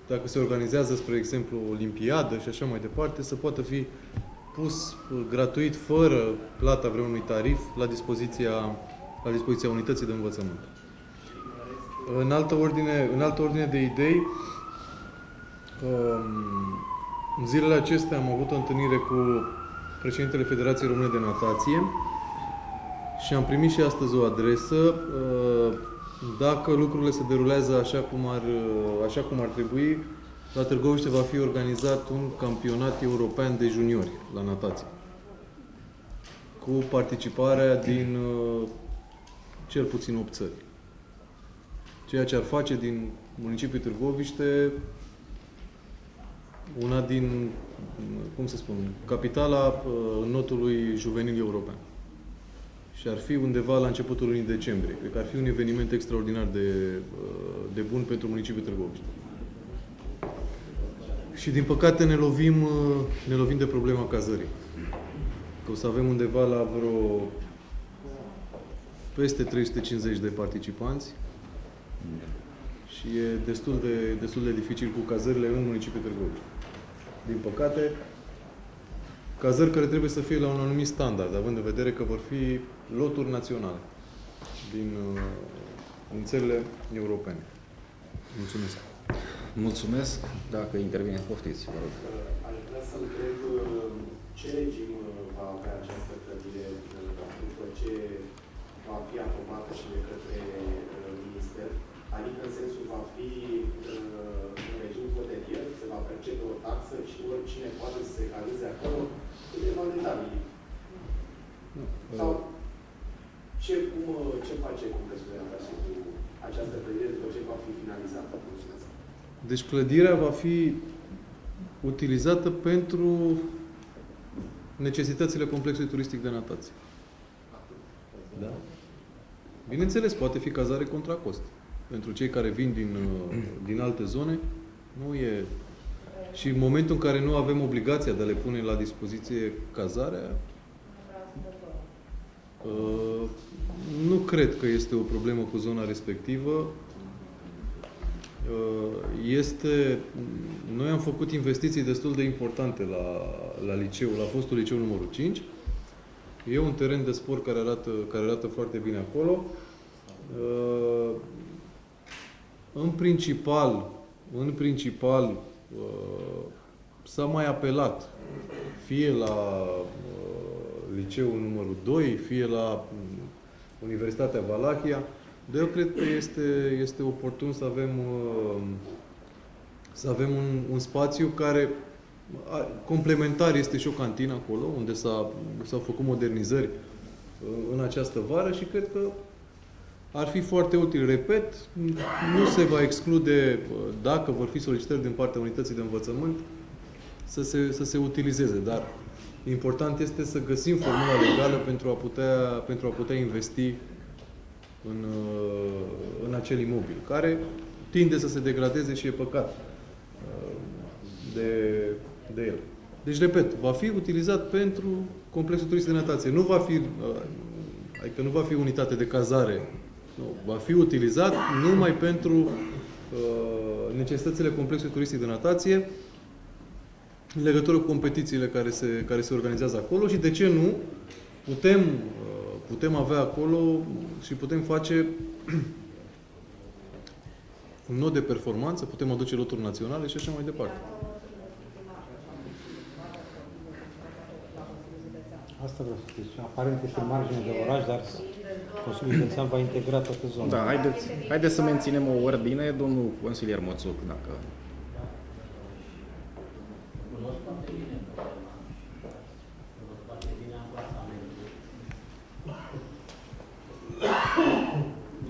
dacă se organizează, spre exemplu, o olimpiadă și așa mai departe, să poată fi pus gratuit, fără plata vreunui tarif, la dispoziția, la dispoziția unității de învățământ. În altă ordine, în altă ordine de idei, în zilele acestea am avut o întâlnire cu președintele Federației Române de Natație și am primit și astăzi o adresă. Uh, dacă lucrurile se derulează așa cum ar, uh, așa cum ar trebui, la Târgoviște va fi organizat un campionat european de juniori la natație. Cu participarea din uh, cel puțin 8 țări. Ceea ce ar face din municipiul Târgoviște una din, cum să spun, capitala uh, notului juvenil european. Și ar fi undeva la începutul lunii decembrie. Cred că ar fi un eveniment extraordinar de, uh, de bun pentru municipiul Târgoviște. Și din păcate ne lovim, uh, ne lovim de problema cazării. Că o să avem undeva la vreo peste 350 de participanți și e destul de, destul de dificil cu cazările în municipiul Târgoviște. Din păcate, cazări care trebuie să fie la un anumit standard, având în vedere că vor fi loturi naționale din, uh, din țările europene. Mulțumesc. Mulțumesc. Dacă intervine, poftiți, vă rog. Aș vrea să întreb uh, ce regim uh, va avea această clădire după ce va fi aprobată și de către minister, adică în sensul va fi să se cazeze acolo, câteva detalii. Sau ce, cum, ce face complexul de natație cu această clădire după ce va fi finalizată? Mulțumesc. Deci clădirea va fi utilizată pentru necesitățile complexului turistic de natație. Da? Bineînțeles, poate fi cazare contra cost. Pentru cei care vin din, din alte zone, nu e... Și în momentul în care nu avem obligația de a le pune la dispoziție cazarea, uh, nu cred că este o problemă cu zona respectivă. Uh, este... Noi am făcut investiții destul de importante la, la liceu, la fostul liceu numărul 5. E un teren de sport care arată, care arată foarte bine acolo. Uh, în principal, în principal uh, s-a mai apelat fie la uh, liceul numărul 2, fie la mm, Universitatea Valachia, dar eu cred că este, este oportun să avem, uh, să avem un, un spațiu care complementar este și o cantină acolo, unde s-au făcut modernizări în această vară și cred că ar fi foarte util. Repet, nu se va exclude, dacă vor fi solicitări din partea unității de învățământ, să se, să se utilizeze. Dar important este să găsim formula legală pentru a putea, pentru a putea investi în, uh, în acel imobil, care tinde să se degradeze și e păcat uh, de, de el. Deci, repet, va fi utilizat pentru complexul turistic de natație. Nu va fi, uh, adică nu va fi unitate de cazare. Nu, va fi utilizat numai pentru uh, necesitățile complexului turistic de natație în legătură cu competițiile care se, care se organizează acolo și de ce nu putem, uh, putem avea acolo și putem face un nod de performanță, putem aduce loturi naționale și așa mai departe. Asta vreau să zic. Aparent este margine de oraș, dar Consiliul Județean va integra toată zona. Da, haideți, haideți să menținem o ordine, domnul consilier Moțuc, dacă... Cunosc foarte bine problema. Cunosc foarte bine amplasamentul.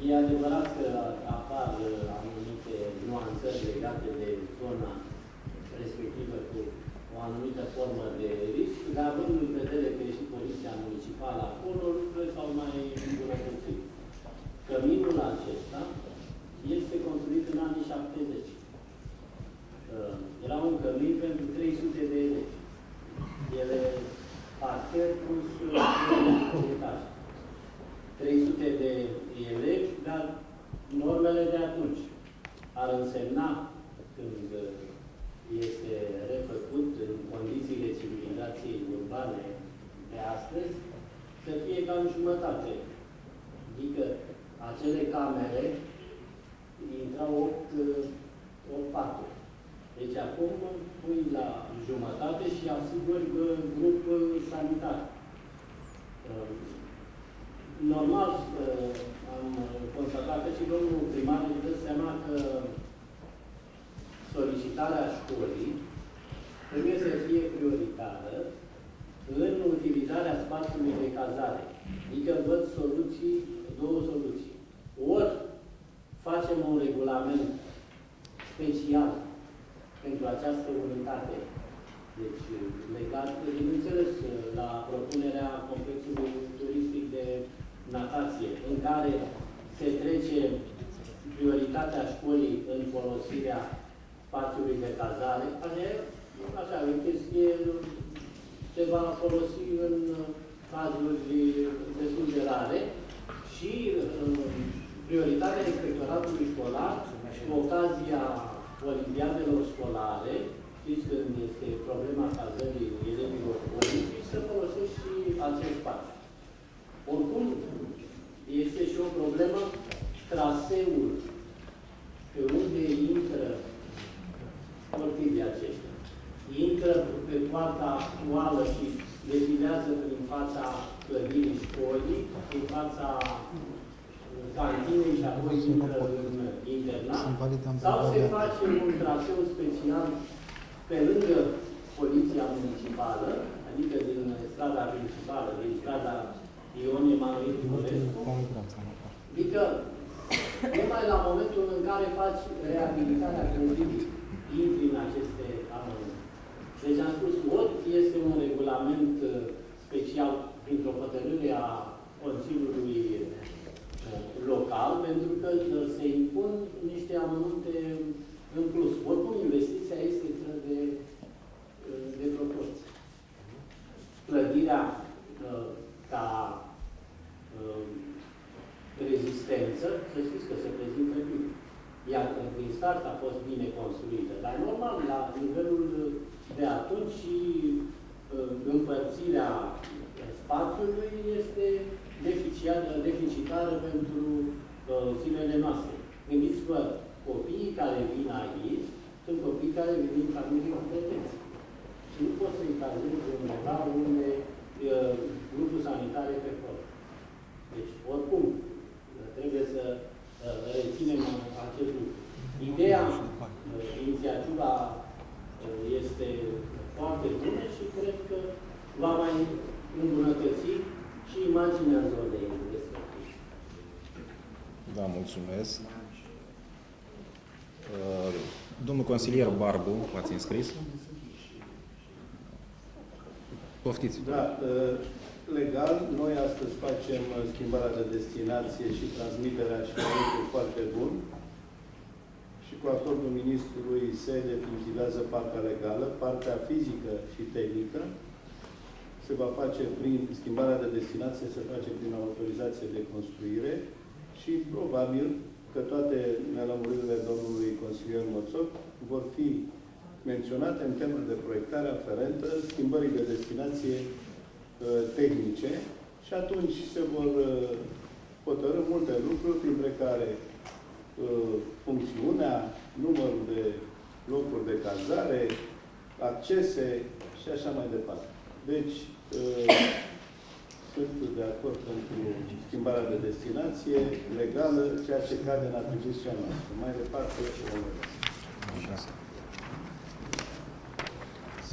E adevărat că apar anumite nuanțări legate de zona respectivă cu o anumită formă de risc, dar având în vedere că e și Poliția Municipală acolo, lucrurile s-au mai îmbunătățit. Căminul acesta este construit în anii 70. Uh, Era un cămin pentru 300 de elevi. Ele parter plus uh, etaj. 300 de elevi, dar normele de atunci ar însemna, când uh, este refăcut în condițiile civilizației urbane de astăzi, să fie cam jumătate. Adică acele camere intrau 8, 8 paturi. Deci acum pui la jumătate și asiguri uh, grup uh, sanitar. Uh, Normal, am constatat că și domnul primar își dă seama că solicitarea școlii trebuie să fie prioritară în utilizarea spațiului de cazare. Adică văd soluții, două soluții. Ori facem un regulament special pentru această unitate, deci legat, bineînțeles, la propunerea complexului turistic de natație, în care se trece prioritatea școlii în folosirea spațiului de cazare, care e așa, o chestie se va folosi în cazuri destul de rare și prioritatea inspectoratului școlar cu ocazia olimpiadelor școlare, știți când este problema cazării elevilor olimpici, să folosești și acest spațiu. Oricum, este și o problemă traseul pe unde intră sportivii aceștia. Intră pe poarta actuală și defilează prin fața clădirii școlii, prin fața cantinei și apoi intră în internat, sau se face un traseu special pe lângă poliția municipală, adică din strada principală, din strada Ion Emanuel Timulescu, adică numai la momentul în care faci reabilitarea clădirii, intri în aceste amănunte. Deci am spus, ori este un regulament uh, special printr-o hotărâre a Consiliului uh, local, pentru că uh, se impun niște amănunte în plus. Oricum, investiția este de, de proporție. Clădirea ca rezistență, să știți că se prezintă bine. Iar din start a fost bine construită. Dar normal, la nivelul de atunci și uh, împărțirea spațiului este deficitară pentru uh, zilele noastre. Gândiți-vă, copiii care vin aici sunt copii care vin din familii competențe. Și nu poți să-i cazezi undeva unde uh, grupul sanitar e pe acolo. Deci, oricum, trebuie să uh, reținem acest lucru. Ideea, uh, inițiativa uh, este foarte bună și cred că va mai îmbunătăți și imaginea zonei respective. Da, mulțumesc. Domnul consilier Barbu, v-ați înscris? Poftiți. Da, legal, noi astăzi facem uh, schimbarea de destinație și transmiterea și un lucru foarte bun. Și cu acordul ministrului se definitivează partea legală, partea fizică și tehnică. Se va face prin schimbarea de destinație, se face prin autorizație de construire și probabil că toate nelămuririle domnului consilier Moțoc vor fi menționate în termen de proiectare aferentă schimbării de destinație uh, tehnice și atunci se vor uh, hotărâ multe lucruri, printre care uh, funcțiunea, numărul de locuri de cazare, accese și așa mai departe. Deci, sunt de acord pentru schimbarea de destinație legală, ceea ce cade în atribuția noastră. Mai departe, o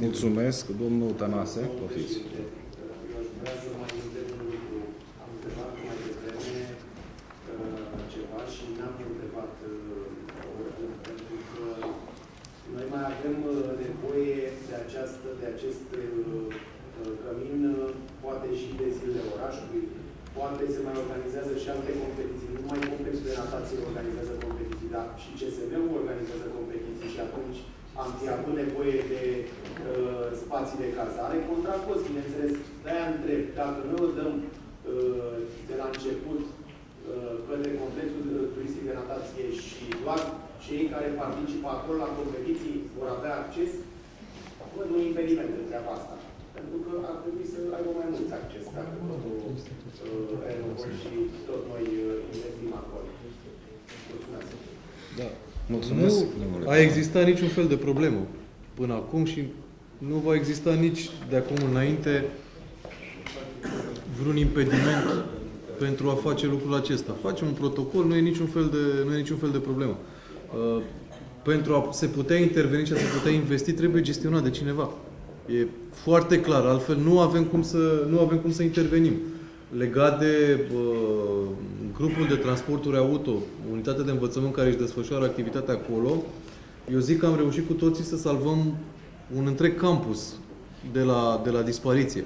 Mulțumesc, domnul Tănase, poftiți. Eu aș vrea să mai întreb un lucru. Am întrebat mai devreme uh, ceva și n-am întrebat uh, oricum, pentru că noi mai avem uh, nevoie de, această, de acest cămin, poate și de zilele orașului, poate se mai organizează și alte competiții. Nu numai complexul de natație organizează competiții, dar și CSM-ul organizează competiții și atunci am fi avut nevoie de uh, spații de cazare, contra cost, bineînțeles. De-aia întreb, dacă noi o dăm uh, de la început uh, către complexul turistic de natație și doar cei care participă acolo la competiții vor avea acces, văd un impediment în treaba asta. Pentru că ar trebui să aibă mai mulți acces dacă totul uh, și tot noi uh, investim acolo. Mulțumesc. Da. Mulțumesc. Nu a existat niciun fel de problemă până acum și nu va exista nici de acum înainte vreun impediment pentru a face lucrul acesta. Facem un protocol, nu e niciun fel de, nu e niciun fel de problemă. Uh, pentru a se putea interveni și a se putea investi, trebuie gestionat de cineva. E foarte clar, altfel nu avem cum să, nu avem cum să intervenim. Legat de uh, grupul de transporturi auto, unitatea de învățământ care își desfășoară activitatea acolo, eu zic că am reușit cu toții să salvăm un întreg campus de la, de la dispariție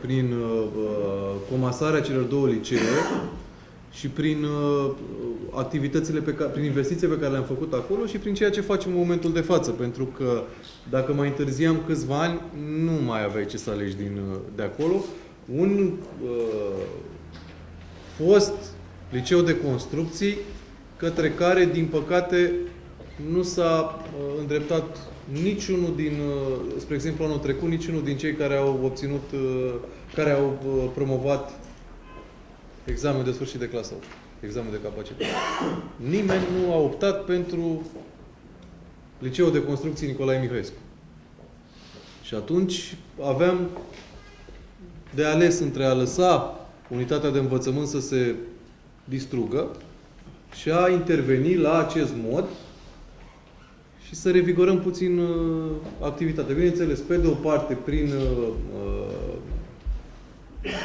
prin uh, uh comasarea celor două licee și prin uh, activitățile pe care, prin investițiile pe care le-am făcut acolo și prin ceea ce facem în momentul de față. Pentru că dacă mai întârziam câțiva ani, nu mai aveai ce să alegi din, uh, de acolo. Un uh, fost liceu de construcții către care, din păcate, nu s-a uh, îndreptat niciunul din, uh, spre exemplu anul trecut, niciunul din cei care au obținut, uh, care au uh, promovat examenul de sfârșit de clasă, examenul de capacitate. Nimeni nu a optat pentru liceul de construcții Nicolae Mihaescu. Și atunci aveam de ales între a lăsa unitatea de învățământ să se distrugă și a interveni la acest mod și să revigorăm puțin uh, activitatea. Bineînțeles, pe de o parte, prin uh, uh,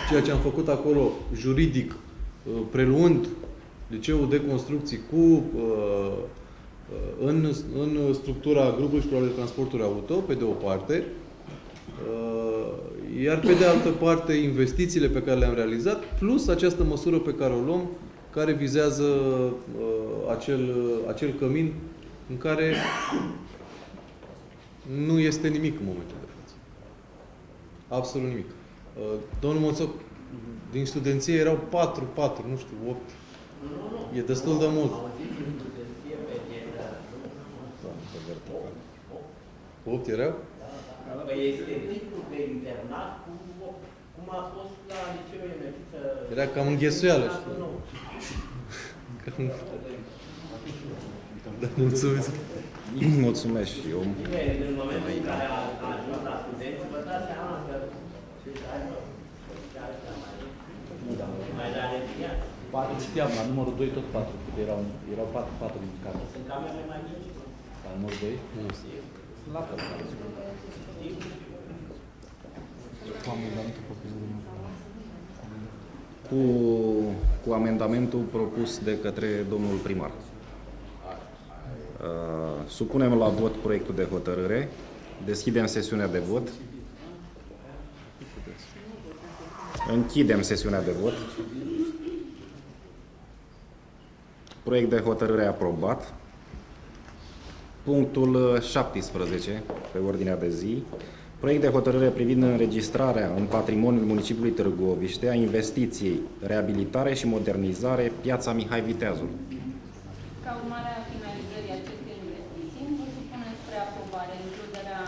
ceea ce am făcut acolo juridic, uh, preluând liceul de construcții cu uh, uh în, în structura grupului școlar de transporturi auto, pe de o parte, uh, iar pe de altă parte investițiile pe care le-am realizat, plus această măsură pe care o luăm, care vizează uh, acel, acel cămin în care nu este nimic în momentul de față. Absolut nimic. Uh, domnul Moțoc, din studenție erau 4, 4, nu știu, 8. E destul de mult. 8 erau? Păi este tipul de internat cum, cum a fost la liceul Emetiță. Era cam înghesuială, știu. Cam... Da, mulțumesc. Mulțumesc și eu. Bine, în momentul în care a, a ajuns la studenți, vă dați seama că mai da neviat. Patru știam, la numărul 2 tot 4, erau, erau 4, 4 din casă. Sunt camere mai mici. La numărul 2? Nu. Sunt la fel. Cu amendamentul Cu, cu amendamentul propus de către domnul primar. Uh, supunem la vot proiectul de hotărâre. Deschidem sesiunea de vot. Închidem sesiunea de vot. Proiect de hotărâre aprobat. Punctul uh, 17 pe ordinea de zi. Proiect de hotărâre privind înregistrarea în patrimoniul municipiului Târgoviște a investiției reabilitare și modernizare Piața Mihai Viteazul. Ca urmare a finalizării acestei investiții, vă supunem spre aprobare includerea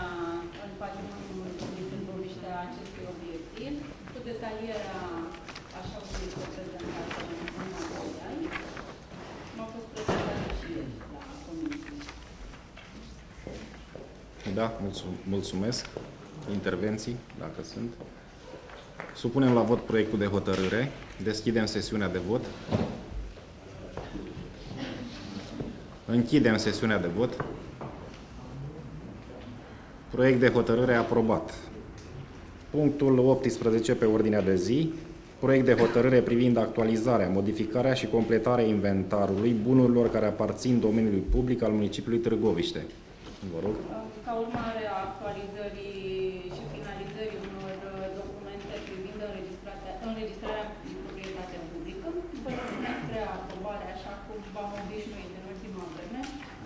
în patrimoniul municipiului Târgoviște a acestui obiectiv, cu detalierea așa cum este prezentată în material. M-a fost prezentată și ieri la comisie. Da, mulțum- mulțumesc. Intervenții, dacă sunt. Supunem la vot proiectul de hotărâre. Deschidem sesiunea de vot. Închidem sesiunea de vot. Proiect de hotărâre aprobat. Punctul 18 pe ordinea de zi. Proiect de hotărâre privind actualizarea, modificarea și completarea inventarului bunurilor care aparțin domeniului public al municipiului Târgoviște. Vă rog. Ca urmare a actualizării și finalizării unor uh, documente privind înregistrarea, înregistrarea în proprietate publică, vă propun spre aprobare, așa cum v-am obișnuit în ultima vreme,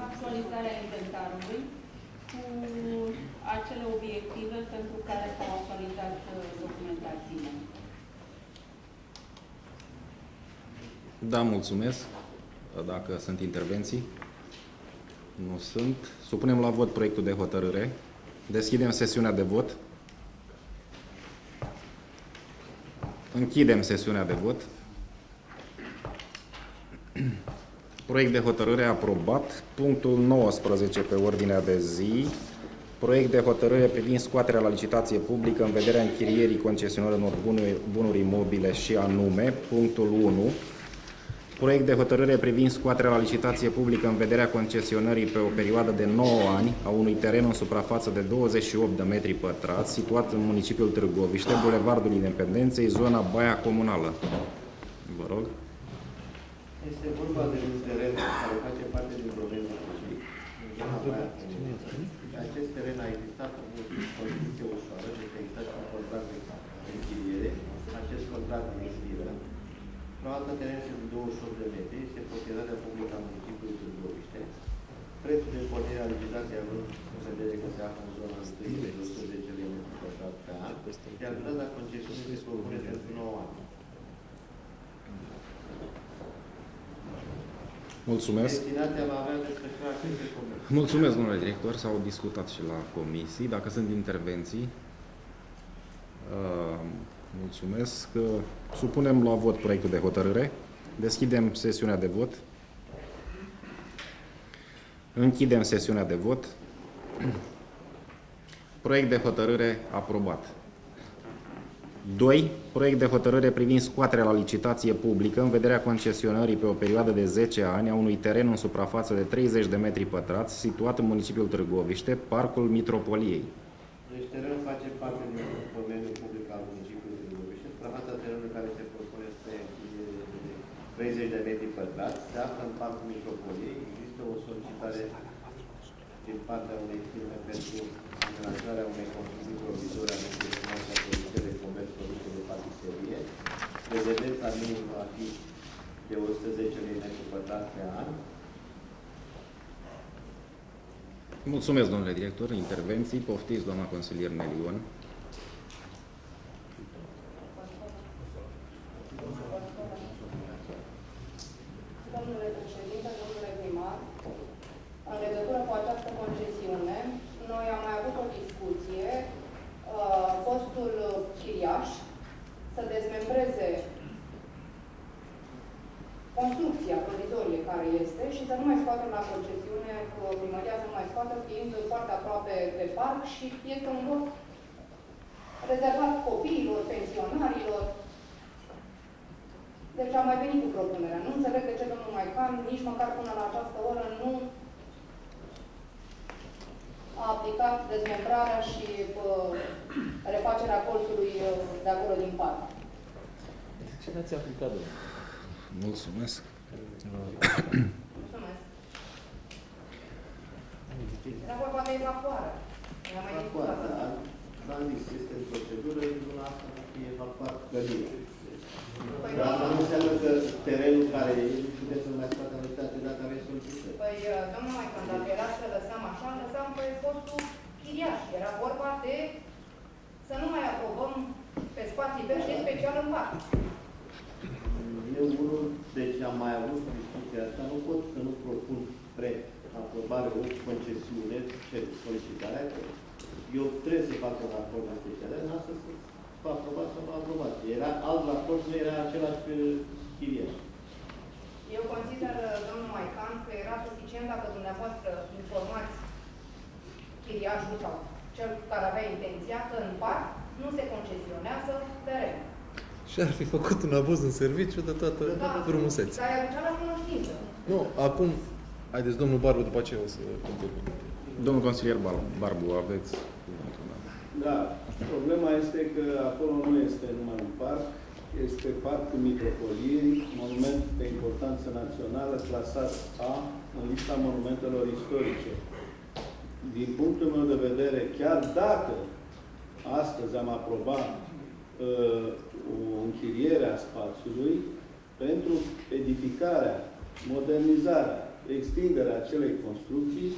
actualizarea inventarului cu acele obiective pentru care s-au actualizat uh, documentațiile. Da, mulțumesc. Dacă sunt intervenții. Nu sunt. Supunem la vot proiectul de hotărâre. Deschidem sesiunea de vot. Închidem sesiunea de vot. Proiect de hotărâre aprobat. Punctul 19 pe ordinea de zi. Proiect de hotărâre privind scoaterea la licitație publică în vederea închirierii concesionării unor bunuri, bunuri imobile și anume, punctul 1, Proiect de hotărâre privind scoaterea la licitație publică în vederea concesionării pe o perioadă de 9 ani a unui teren în suprafață de 28 de metri pătrați, situat în municipiul Târgoviște, Bulevardul Independenței, zona Baia Comunală. Vă rog. Este vorba de un teren care face parte din domeniul public, în zona Baia Comunală. Acest teren a existat în construcție ușoară, deci a existat un contract de închiriere. Acest contract expiră. Probabil teren este de 28 de metri, este proprietatea publică a municipiului Târgoviște. Prețul de pornire a licitației având în vedere că se află în zona 1 de 110 de metri pătrați pe an, iar durata concesiunii se propune pentru 9 ani. Mulțumesc. Destinația va avea desfășurarea acestui comerț. Mulțumesc, domnule director. S-au discutat și la comisii. Dacă sunt intervenții, uh, mulțumesc. Uh, Supunem la vot proiectul de hotărâre. Deschidem sesiunea de vot. Închidem sesiunea de vot. Proiect de hotărâre aprobat. 2. Proiect de hotărâre privind scoaterea la licitație publică în vederea concesionării pe o perioadă de 10 ani a unui teren în suprafață de 30 de metri pătrați, situat în municipiul Târgoviște, Parcul Mitropoliei. Deci terenul face parte din domeniul public al municipiului Târgoviște. Suprafața terenului care se propune spre închiriere de 30 de metri pătrați se află în Parcul Mitropoliei. Există o solicitare din partea unei firme pentru amenajarea unei construcții provizorii a destinației a produse de comerț produse de patiserie. Rezidența minimă va fi de 110 de metri pătrați pe an. Mulțumesc, domnule director. Intervenții. Poftiți, doamna consilier Melion. Domnule președinte, domnule primar, în legătură cu această concesiune, noi am mai avut o discuție, uh, fostul chiriaș să dezmembreze construcția provizorie care este și să nu mai scoată la concesiune, cu primăria să nu mai scoată, fiind foarte aproape de parc și este un loc rezervat copiilor, pensionarilor, deci am mai venit cu propunerea. Nu înțeleg de ce domnul Maican, nici măcar până la această oră, nu a aplicat dezmembrarea și uh, refacerea colțului uh, de acolo din parc. Ce n-ați aplicat, domnule? Mulțumesc. Mulțumesc. Era vorba de evacuare. Ne-am mai discutat asta. v-am zis, este în procedură, luna asta e fac clădire. Păi, Dar asta nu înseamnă că terenul care e, puteți să-l mai scoate în unitate dacă aveți solicitări. Păi, domnul Maican, dacă era să lăsăm așa, lăsam pe fostul chiriaș. Era vorba de să nu mai aprobăm pe spații verzi și special în parc. Eu unul, deci am mai avut discuția asta, nu pot să nu propun spre aprobare o concesiune, ce solicitarea, că eu trebuie să fac un raport de speciale, n-a să vă aprobat sau vă aprobat. Era alt raport, nu era același pe chiriaș. Eu consider, domnul Maican, că era suficient dacă dumneavoastră informați chiriașul sau cel care avea intenția că în parc nu se concesionează teren. Și ar fi făcut un abuz în serviciu de toată Da, frumusețe. dar i-a aducea la cunoștință. Nu, acum, haideți, domnul Barbu, după aceea o să intervin. Domnul consilier Bar- Barbu, aveți cuvântul. Da, problema este că acolo nu este numai un parc, este Parcul Mitropoliei, monument de importanță națională, clasat A în lista monumentelor istorice. Din punctul meu de vedere, chiar dacă astăzi am aprobat uh, o închiriere a spațiului pentru edificarea, modernizarea, extinderea acelei construcții,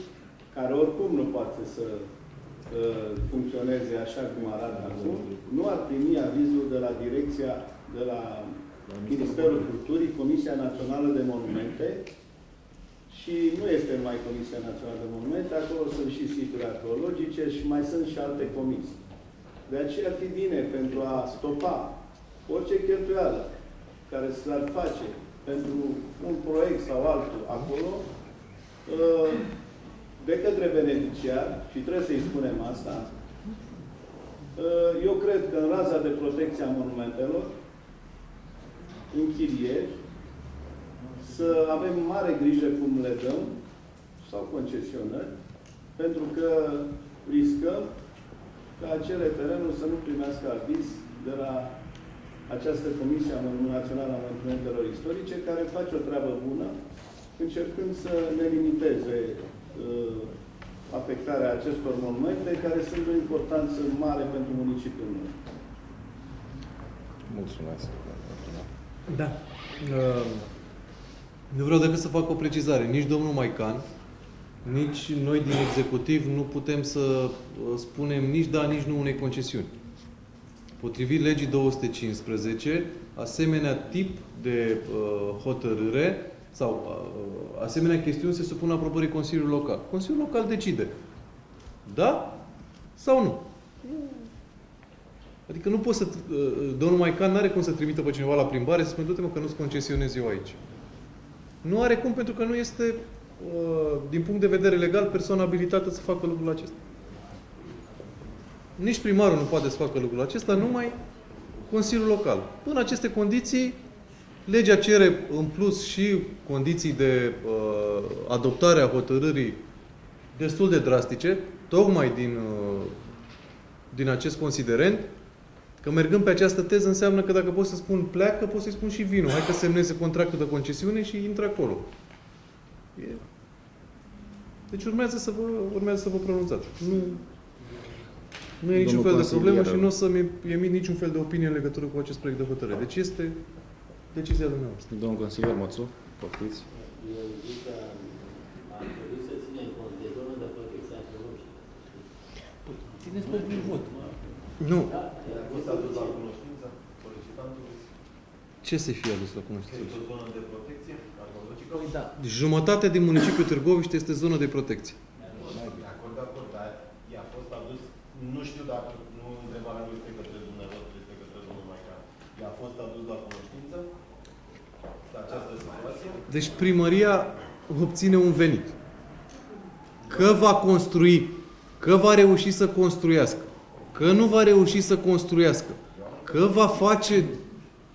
care oricum nu poate să uh, funcționeze așa cum arată acum, nu ar primi avizul de la direcția, de la Ministerul Culturii, Comisia Națională de Monumente, și nu este numai Comisia Națională de Monumente, acolo sunt și situri arheologice și mai sunt și alte comisii. De aceea ar fi bine pentru a stopa orice cheltuială care s-ar face pentru un proiect sau altul acolo, uh, de către beneficiar, și trebuie să-i spunem asta, uh, eu cred că în raza de protecție a monumentelor, închirieri, să avem mare grijă cum le dăm, sau concesionări, pentru că riscăm ca acele terenuri să nu primească aviz de la această Comisie Națională a Monumentelor Istorice, care face o treabă bună, încercând să ne limiteze uh, afectarea acestor monumente, care sunt de o importanță mare pentru municipiul nostru. Mulțumesc. Da. Uh, Nu vreau decât să fac o precizare. Nici domnul Maican, nici noi din executiv nu putem să uh, spunem nici da, nici nu unei concesiuni. Potrivit legii 215, asemenea tip de uh, hotărâre sau uh, asemenea chestiuni se supun aprobării Consiliului Local. Consiliul Local decide. Da sau nu? Adică nu poți să... uh, Domnul Maican nu are cum să trimită pe cineva la plimbare să spune, du-te mă că nu-ți concesionez eu aici. Nu are cum pentru că nu este, uh, din punct de vedere legal, persoana abilitată să facă lucrul acesta. Nici primarul nu poate să facă lucrul acesta, numai Consiliul Local. În aceste condiții, legea cere în plus și condiții de uh, adoptare a hotărârii destul de drastice, tocmai din, uh, din acest considerent, că mergând pe această teză înseamnă că dacă pot să spun pleacă, pot să-i spun și vinul. Hai că semneze contractul de concesiune și intră acolo. E... Deci urmează să vă, urmează să vă pronunțați. Nu, nu e niciun Domnul fel de problemă consilier, și nu o să-mi emit niciun fel de opinie în legătură cu acest proiect de hotărâre. Deci este decizia dumneavoastră. Domnul consilier Mățu, poftiți. Eu zic că ar trebui să ținem cont de zonă de protecție a arheologică. Țineți pe un vot. Nu. Da, A fost adus la cunoștință solicitantului Ce să fie adus la cunoștință? este o zonă de protecție arheologică? Păi da. Jumătate din municipiul Târgoviște este zonă de protecție. De acord, de acord, dar i-a fost adus, nu știu dacă, nu întrebarea nu este către dumneavoastră, este către domnul Maican. I-a fost adus la cunoștință această situație? Deci primăria obține un venit. Că va construi, că va reuși să construiască, că nu va reuși să construiască, că va face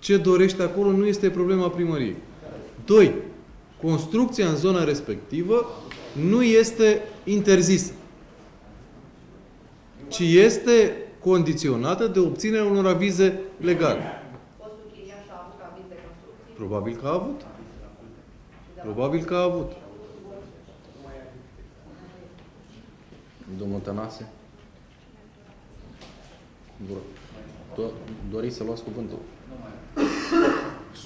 ce dorește acolo, nu este problema primăriei. Doi, construcția în zona respectivă nu este interzisă, ci este condiționată de obținerea unor avize legale. Fostul chiriaș a avut aviz de construcție. Probabil că a avut. Probabil că a avut. Domnul Tănase. Do- Doriți să luați cuvântul?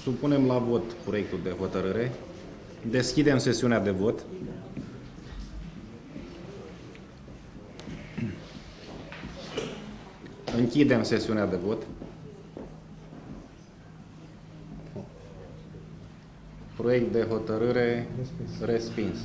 Supunem la vot proiectul de hotărâre. Deschidem sesiunea de vot. Închidem sesiunea de vot. Proiect de hotărâre respins.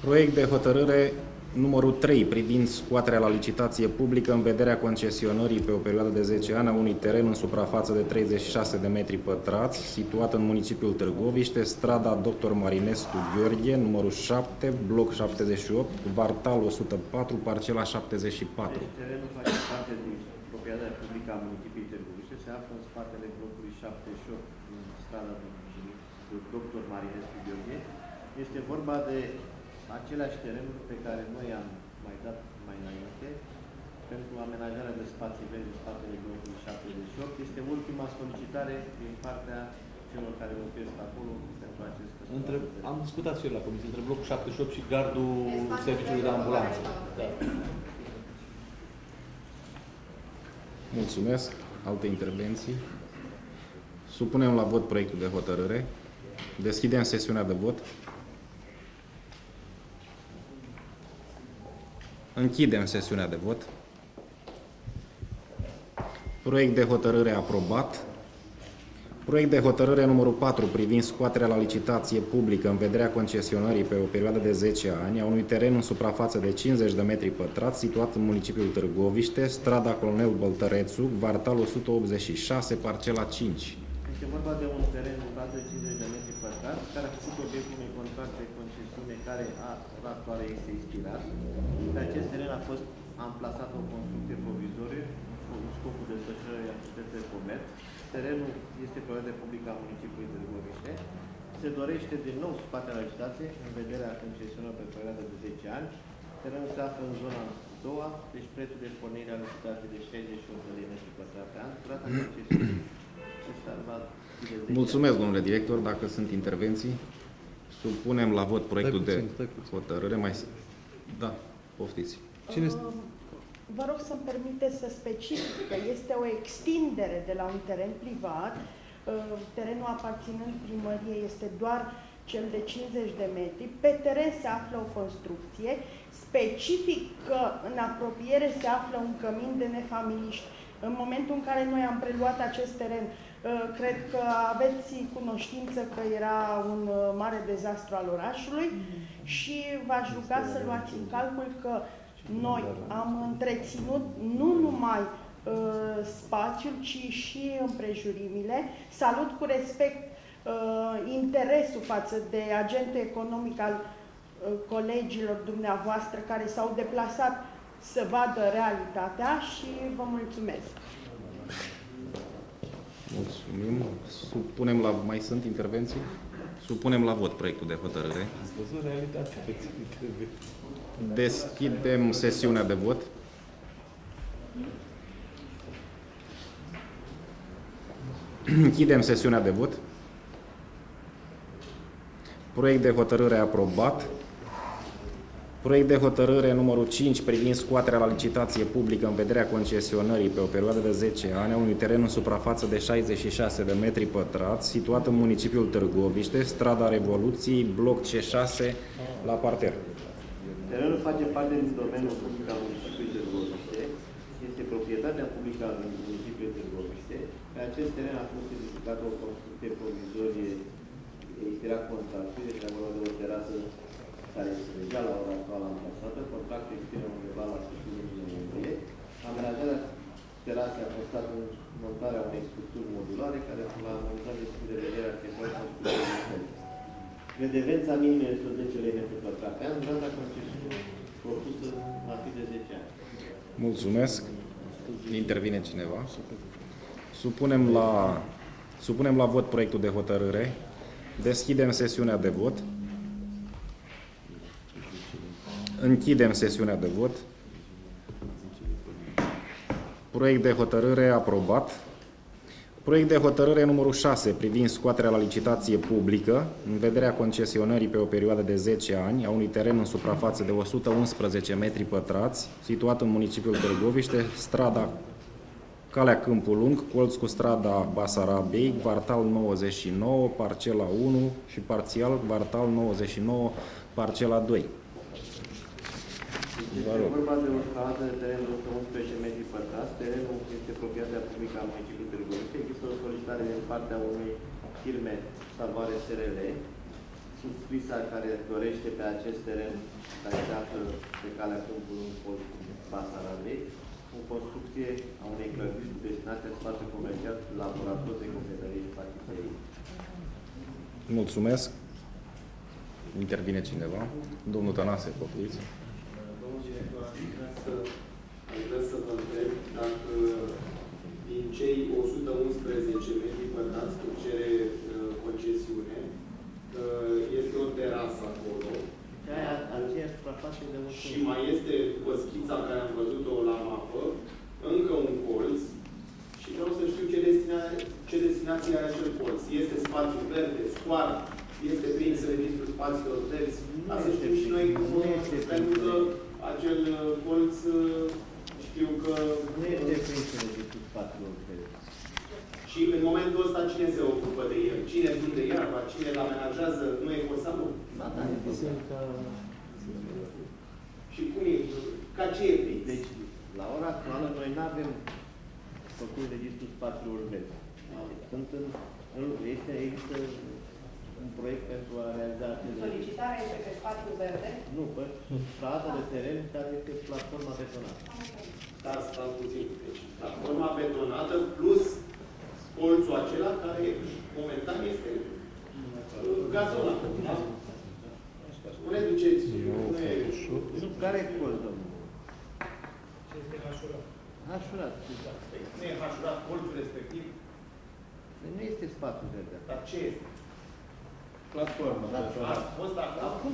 Proiect de hotărâre numărul 3 privind scoaterea la licitație publică în vederea concesionării pe o perioadă de 10 ani a unui teren în suprafață de 36 de metri pătrați, situat în municipiul Târgoviște, strada Dr. Marinescu Gheorghe, numărul 7, bloc 78, Vartal 104, parcela 74. Terenul face parte din proprietatea publică a municipiului Târgoviște, se află în spatele blocului 78 din strada Dr. Marinescu Gheorghe. Este vorba de aceleași terenuri pe care noi am mai dat mai înainte pentru amenajarea de spații verzi în spatele blocului 78. Este ultima solicitare din partea celor care locuiesc acolo pentru acest Între, am discutat și eu la comisie, între blocul 78 și gardul serviciului de ambulanță. Da. Mulțumesc. Alte intervenții? Supunem la vot proiectul de hotărâre. Deschidem sesiunea de vot. Închidem sesiunea de vot. Proiect de hotărâre aprobat. Proiect de hotărâre numărul 4 privind scoaterea la licitație publică în vederea concesionării pe o perioadă de 10 ani a unui teren în suprafață de 50 de metri pătrați situat în municipiul Târgoviște, strada Colonel Băltărețu, Vartal 186, parcela 5. Este vorba de un teren în de 50 de metri pătrați, care a făcut obiectul unui contract de concesiune care a actuală este expirat. Pe acest teren a fost amplasată o construcție provizorie cu scopul desfășurării activității de comerț. Terenul este proprietate publică a municipiului Târgoviște. Se dorește din nou scoaterea licitație în vederea concesionării pe perioadă de 10 ani. Terenul se află în zona a doua, deci prețul de pornire a licitației de 68 de lei metri pătrat pe an. Durata concesiunii este va fi de 10 Mulțumesc, domnule director. Dacă sunt intervenții, supunem la vot proiectul Stai puțin, de stai puțin. hotărâre. Mai... Da, poftiți. Cine este? Uh, Vă rog să-mi permiteți să specific că este o extindere de la un teren privat. Uh, Terenul aparținând primăriei este doar cel de 50 de metri. Pe teren se află o construcție. Specific că în apropiere se află un cămin de nefamiliști. În momentul în care noi am preluat acest teren, uh, cred că aveți cunoștință că era un uh, mare dezastru al orașului și v-aș ruga să luați în calcul că noi am întreținut nu numai uh, spațiul, ci și împrejurimile. Salut cu respect uh, interesul față de agentul economic al uh, colegilor dumneavoastră care s-au deplasat să vadă realitatea și vă mulțumesc. Mulțumim. Supunem la... Mai sunt intervenții? Supunem la vot proiectul de hotărâre. Ați văzut realitatea pe TV. Deschidem sesiunea de vot. Închidem sesiunea de vot. Proiect de hotărâre aprobat. Proiect de hotărâre numărul 5 privind scoaterea la licitație publică în vederea concesionării pe o perioadă de 10 ani a unui teren în suprafață de 66 de metri pătrați, situat în municipiul Târgoviște, strada Revoluției, bloc C6, la parter. Terenul face parte din domeniul public al municipiului Târgoviște, este proprietatea publică a municipiului Târgoviște. Pe acest teren a fost edificată o construcție provizorie expirat contractul, deci am vorba de o terasă care este deja la ora actuală amplasată. Contractul expiră undeva la sfârșitul lunii noiembrie. Amenajarea terasei a costat în montarea unei structuri modulare care la montat de punct de vedere arhitectural construcției Redevența minimă este 10 lei metru pătrat pe an, durata concesiunii propusă va fi de 10 ani. Mulțumesc. Intervine cineva? Supunem la, supunem la vot proiectul de hotărâre. Deschidem sesiunea de vot. Închidem sesiunea de vot. Proiect de hotărâre aprobat. Proiect de hotărâre numărul 6 privind scoaterea la licitație publică în vederea concesionării pe o perioadă de 10 ani a unui teren în suprafață de 111 metri pătrați, situat în municipiul Târgoviște, strada Calea Câmpul Lung, colț cu strada Basarabei, quartal 99, parcela 1 și parțial quartal 99, parcela 2. Vă Este rog. vorba de o stradă de teren de 111 metri pătrați. Terenul este proprietatea publică a municipiului Târgoviște. Există o solicitare din partea unei firme Salvare SRL, subscrisa care dorește pe acest teren care se află pe calea câmpului în colț Basarabei, în construcție a unei clădiri cu destinație spațiu comercial, laborator de cofetărie și patiserie. Mulțumesc. Intervine cineva? Domnul Tănase, poftiți. Domnul director, aș vrea să, aș vrea să vă întreb dacă din cei 111 metri pătrați cu cere uh, concesiune, uh, este o terasă acolo De aia, aceeași suprafață de un și mai este, după schița care am văzut-o la mapă, încă un colț și vreau să știu ce, destina, ce destinație are acel colț. Este spațiu verde, scoară, este prins în registrul spațiilor verzi. Ca să știm și noi cum, pentru că acel uh, colț uh, știu că... Nu este prins în registrul spațiilor verzi. Și în momentul ăsta cine se ocupă de el? Cine vinde iarba? Cine îl amenajează? Nu e Cosamul? Da, da, biserica... Și cum e? Ca ce e prins? Deci, la ora actuală, noi nu avem făcut registrul spațiilor verzi. Sunt în, în este, există un proiect pentru a realiza acest registru. Solicitarea este pe spațiu verde. Nu, pe stradă de teren care este platforma betonată. Da, stați puțin. Deci, platforma betonată plus colțul acela care momentan este uh, gazonat. Da? Spune, duceți. Nu e... Nu, care e colț, domnul? Ce este hașurat? Hașurat. Nu e hașurat colțul respectiv? Păi Nu este spațiu verde. Dar ce este? Platformă. A fost acum?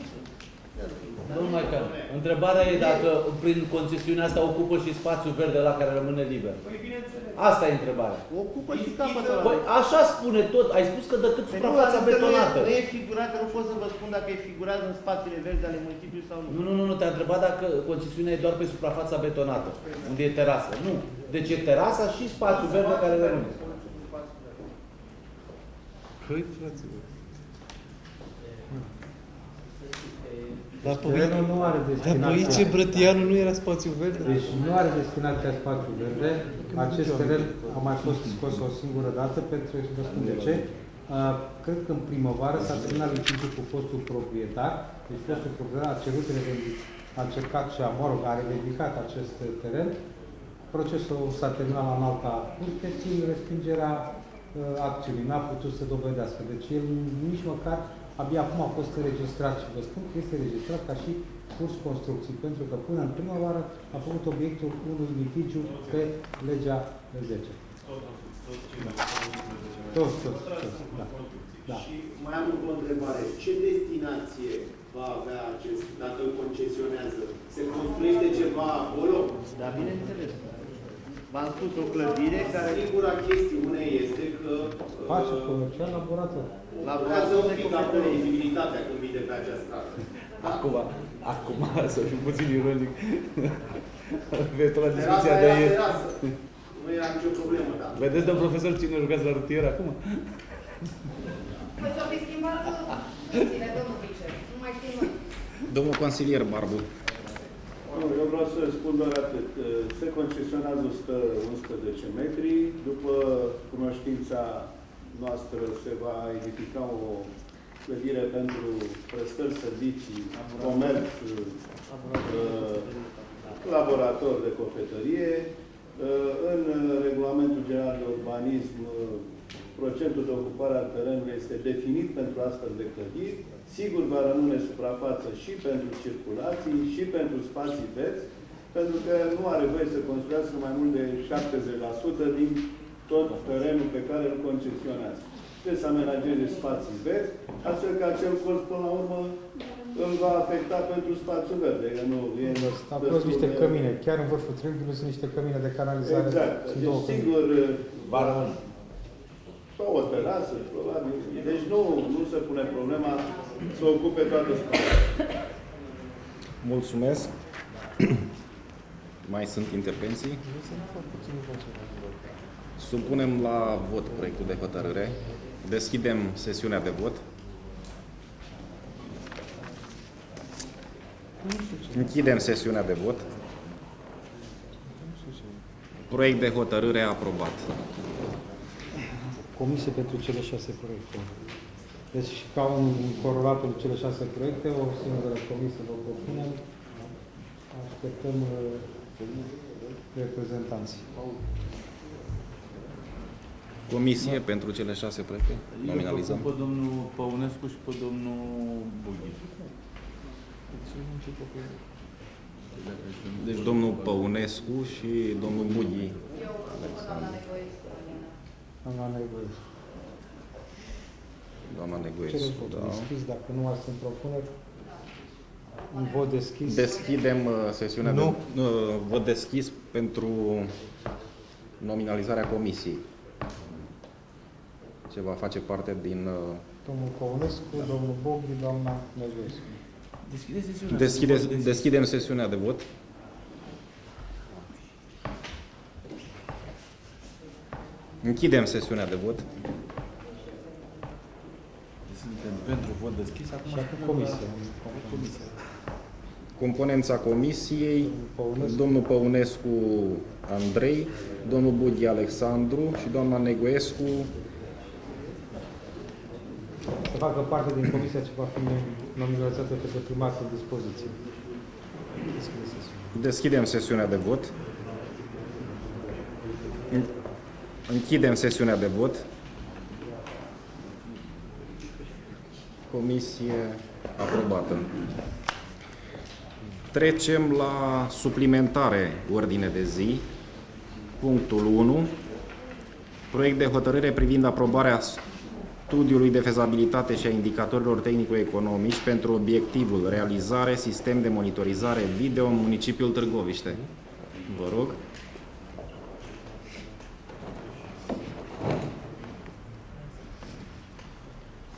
Domnul Maican, întrebarea e dacă prin concesiunea asta ocupă și spațiul verde la care rămâne liber. Păi bineînțeles. Asta e întrebarea. Ocupă și capătul ăla. Păi așa spune tot. Ai spus că decât Păi nu, suprafața adică betonată. Nu e, nu e figurat, nu pot să vă spun dacă e figurat în spațiile verzi ale municipiului sau nu. Nu, nu, nu, nu, te-a întrebat dacă concesiunea e doar pe suprafața betonată, unde e terasă. Nu. Deci e terasa și spațiul verde care rămâne. Păi, fraților. Dar terenul nu are Dar destinația. pe aici Brătianu nu era spațiu verde? Deci nu are destinația spațiu verde. Acest teren a mai fost scos o singură dată pentru să vă spun de ce. Uh, Cred că în primăvară s-a terminat litigiul cu fostul proprietar. Deci fostul proprietar a cerut revendic, a încercat și a, mă rog, a revendicat acest teren. Procesul s-a terminat la înalta curte, țin respingerea uh, acțiunii. N-a putut să dovedească. Deci el nici măcar abia acum a fost înregistrat și vă spun că este înregistrat ca și curs construcții, pentru că până în primăvară a făcut obiectul unui litigiu pe legea 10. Toți, toți, toți, da. Da. Și mai am încă o întrebare. Ce destinație va avea acest, dacă îl concesionează? Se construiește ceva acolo? Da, bineînțeles. V-am spus o clădire care... Singura chestiune este că... Face comercial laborator. Laborează un pic acolo vizibilitatea când vine pe această stradă. Acum, acum, să fiu puțin ironic, veți la Terasa discuția de era ieri. terasă. Nu era nicio problemă, da. Vedeți, domn profesor, cine lucrează la rutier acum? Păi s-au fi schimbat funcțiile, domnul Vice. Nu mai știm noi. Domnul consilier Barbu. Nu, eu vreau să spun doar atât. Se concesionează 111 metri. După cunoștința noastră se va edifica o clădire pentru prestări, servicii, comerț, uh, laborator de cofetărie. Uh, În regulamentul general de urbanism, uh, procentul de ocupare a terenului este definit pentru astfel de clădiri. Sigur va rămâne suprafață și pentru circulații, și pentru spații verzi, pentru că nu are voie să construiască mai mult de 70% din tot terenul pe care îl concesionează. Trebuie să amenajeze spații verzi, astfel că acel colț, până la urmă, îl va afecta pentru spațiul verde. că Nu, e Au fost destul niște de- cămine. Chiar în vârful triunghiului sunt niște cămine de canalizare. Exact. Sunt Deci, două cămine. sigur, Va rămâne. Sau o terasă, probabil. Deci nu, nu se pune problema să ocupe toată spațiul. Mulțumesc. Mai sunt intervenții? Supunem la vot proiectul de hotărâre. Deschidem sesiunea de vot. Închidem sesiunea de vot. Proiect de hotărâre aprobat. Comisie pentru cele șase proiecte. Deci, ca un corolat pentru cele șase proiecte, o singură comisie vă propunem. Așteptăm uh, reprezentanții. Comisie pentru cele șase proiecte. Nominalizăm. Pe domnul Păunescu și pe domnul Bughi. Deci domnul Păunescu și domnul Bughi. Doamna Negoiescu. Doamna Negoiescu, Cerem votul da. deschis, dacă nu mai sunt propuneri, un vot deschis. Deschidem uh, sesiunea Nu. de uh, vot deschis pentru nominalizarea comisiei. Ce va face parte din... uh, Domnul Păunescu, domnul Bogdi, doamna Negoiescu. Deschide sesiunea. Deschide, deschidem sesiunea de vot. Închidem sesiunea de vot. Suntem pentru vot deschis. Acum Și acum spunem comisia. la- Comisia. Componența comisiei, domnul Păunescu Andrei, domnul Bughi Alexandru și doamna Negoescu Să facă parte din comisia ce va fi nominalizată către primar în dispoziție. Deschide sesiunea. Deschidem sesiunea de vot. În- Închidem sesiunea de vot. Comisie aprobată. Trecem la suplimentare ordine de zi. Punctul 1. Proiect de hotărâre privind aprobarea studiului de fezabilitate și a indicatorilor tehnico-economici pentru obiectivul realizare sistem de monitorizare video în municipiul Târgoviște. Vă rog.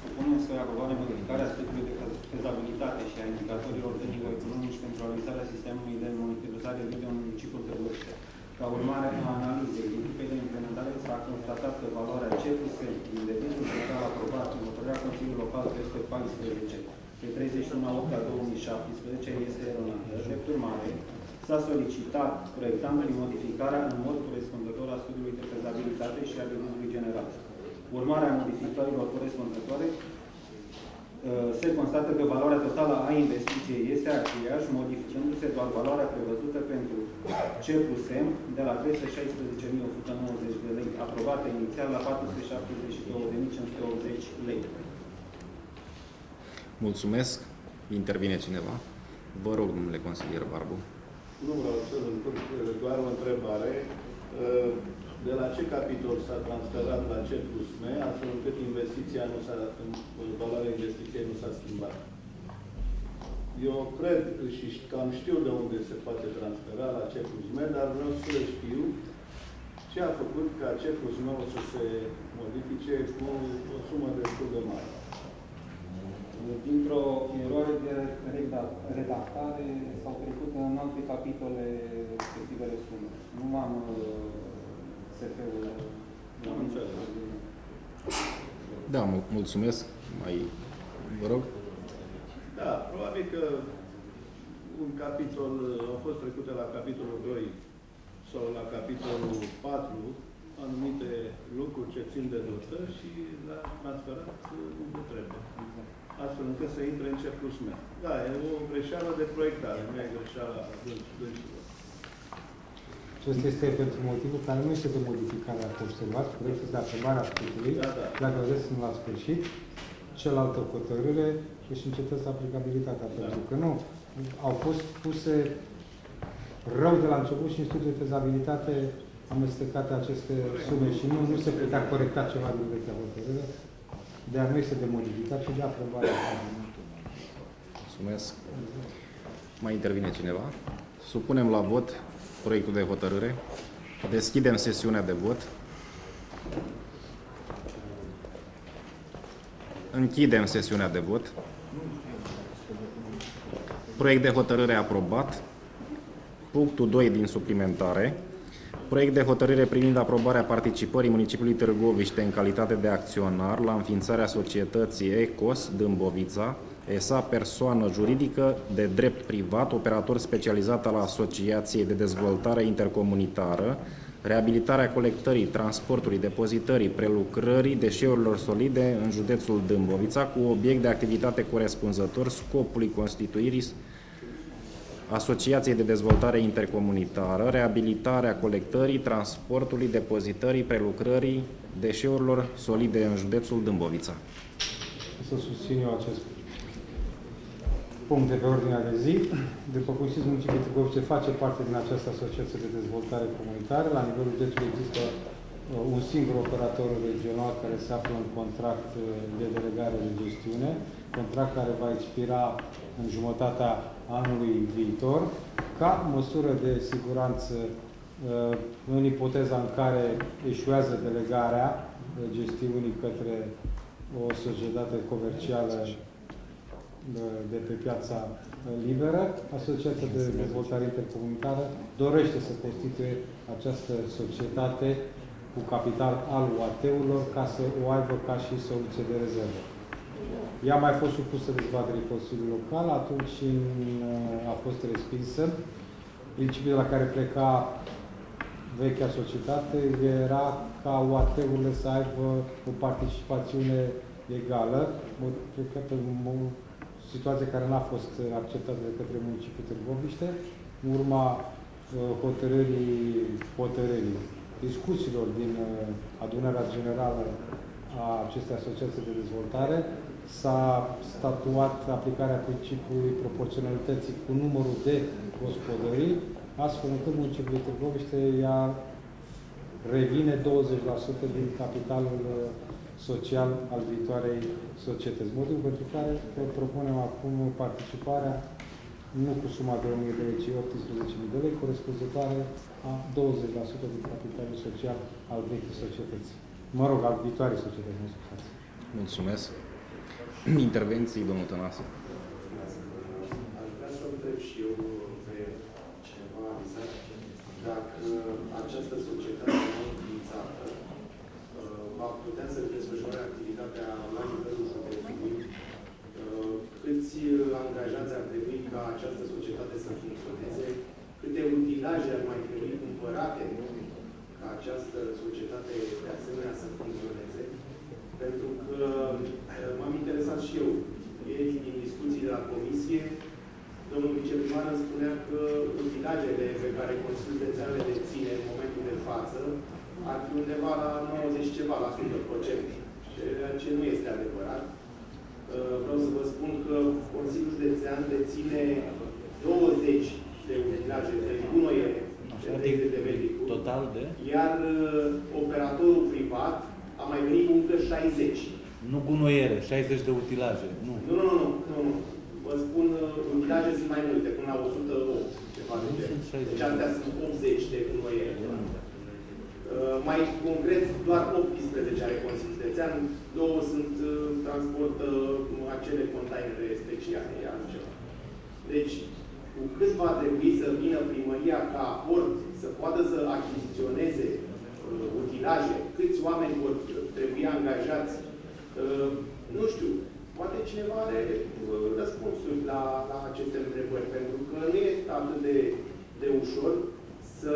Supunem spre aprobare modificarea studiului de fezabilitate și a indicatorilor tehnico-economici pentru realizarea sistemului de monitorizare video în municipiul Târgoviște. Ca urmare a analizei echipei de implementare s-a constatat că valoarea C plus M din debitul total aprobat în hotărârea Consiliului Local 314 pe 31 8 2017 este eronată. Drept urmare, s-a solicitat proiectantului modificarea în mod corespunzător a studiului de fezabilitate și a devizului general. Urmarea modificărilor corespunzătoare uh, se constată că valoarea totală a investiției este aceeași, modificându-se doar valoarea prevăzută pentru C plus M de la 316.190 de lei, aprobată inițial la 472.580 lei. Mulțumesc. Intervine cineva? Vă rog, domnule consilier Barbu. Nu vreau să încurc doar o întrebare. De la ce capitol s-a transferat la C plus M, astfel încât investiția nu s-a, valoarea investiției nu s-a schimbat? Eu cred și cam știu de unde se poate transfera la C plus M, dar vreau să știu ce a făcut ca C plus M să se modifice cu o sumă destul de mare. Dintr-o eroare de reda- redactare s-au trecut în alte capitole respectivele sume. Nu am uh, SF-ul. Am înțeles. Da, mul- mulțumesc. Mai vă rog. Da, probabil că un capitol, au fost trecute la capitolul 2 sau la capitolul 4 anumite lucruri ce țin de notă și l-a transferat unde trebuie. Astfel încât să intre în C plus M. Da, e o greșeală de proiectare, nu e greșeala dânșilor. Acesta este pentru motivul care nu este de modificare a observat, proiectul este de aprobare a studiului, Da, da. dacă vreți la sfârșit, cealaltă hotărâre își încetează aplicabilitatea, pentru că nu, au fost puse rău de la început și în studiul de fezabilitate amestecate aceste sume și nu, nu se putea corecta ceva din vechea hotărâre, de a nu este de modificat, ci de aprobare. Mulțumesc. Mai intervine cineva? Supunem la vot proiectul de hotărâre. Deschidem sesiunea de vot. Închidem sesiunea de vot. Proiect de hotărâre aprobat. Punctul 2 din suplimentare. Proiect de hotărâre privind aprobarea participării municipiului Târgoviște în calitate de acționar la înființarea societății ECOS Dâmbovița, ESA persoană juridică de drept privat, operator specializat al Asociației de Dezvoltare Intercomunitară, reabilitarea colectării, transportului, depozitării, prelucrării deșeurilor solide în județul Dâmbovița cu obiect de activitate corespunzător scopului constituirii Asociației de Dezvoltare Intercomunitară, reabilitarea colectării, transportului, depozitării, prelucrării deșeurilor solide în județul Dâmbovița. Să susțin eu acest punct de pe ordinea de zi. După cum știți, municipiul Târgovice face parte din această asociație de dezvoltare comunitară. La nivelul județului există uh, un singur operator regional care se află în contract uh, de delegare de gestiune, contract care va expira în jumătatea anului viitor, ca măsură de siguranță uh, în ipoteza în care eșuează delegarea gestiunii către o societate comercială de pe piața liberă, Asociația de Dezvoltare Intercomunitară dorește să constituie această societate cu capital al UAT-urilor ca să o aibă ca și soluție de rezervă. Ea a mai fost supusă dezbaterii Consiliului Local, atunci a fost respinsă. Principiul la care pleca vechea societate era ca UAT-urile să aibă o participațiune egală, cred că pe situație care n-a fost acceptată de către municipiul Târgoviște, în urma uh, hotărârii, hotărârii discuțiilor din uh, adunarea generală a acestei asociații de dezvoltare, s-a statuat aplicarea principiului proporționalității cu numărul de gospodării, astfel încât municipiul Târgoviște ea revine 20% din capitalul uh, social al viitoarei societăți. Motivul pentru care propunem acum participarea nu cu suma de 1.000 de lei, ci 18.000 de lei, corespunzătoare a 20% din capitalul social al vechii societăți. Mă rog, al viitoarei societăți, nu scuzați. Mulțumesc. Intervenții, domnul Tănase. Aș vrea să întreb și eu pe cineva dacă această societate înființată va putea să desfășoare activitatea la nivelul județului, uh, câți angajați ar trebui ca această societate să funcționeze, câte utilaje ar mai trebui cumpărate ca această societate de asemenea să funcționeze, pentru că uh, m-am interesat și eu. Ieri, din discuții de la Comisie, domnul viceprimar îmi spunea că utilajele pe care Consiliul Județean le deține în momentul de față ar fi undeva la 90 ceva la sută procent, ceea ce nu este adevărat. Uh, vreau să vă spun că Consiliul Județean deține 20 de utilaje de gunoiere, de, de medicul, Total de? iar uh, operatorul privat a mai venit cu încă 60. Nu gunoiere, 60 de utilaje. Nu. Nu, nu, nu, nu, nu. Vă spun, uh, utilaje sunt mai multe, până la 108. Ceva de genul. Deci astea sunt 80 de gunoiere. Uh, mai concret, doar 18 are Consiliul Județean, două sunt uh, transportă uh, acele containere speciale, iar ceva. Deci, cu cât va trebui să vină primăria ca aport să poată să achiziționeze uh, utilaje, câți oameni vor trebui angajați, uh, nu știu, poate cineva are uh, răspunsuri la, la aceste întrebări, pentru că nu e atât de, de ușor să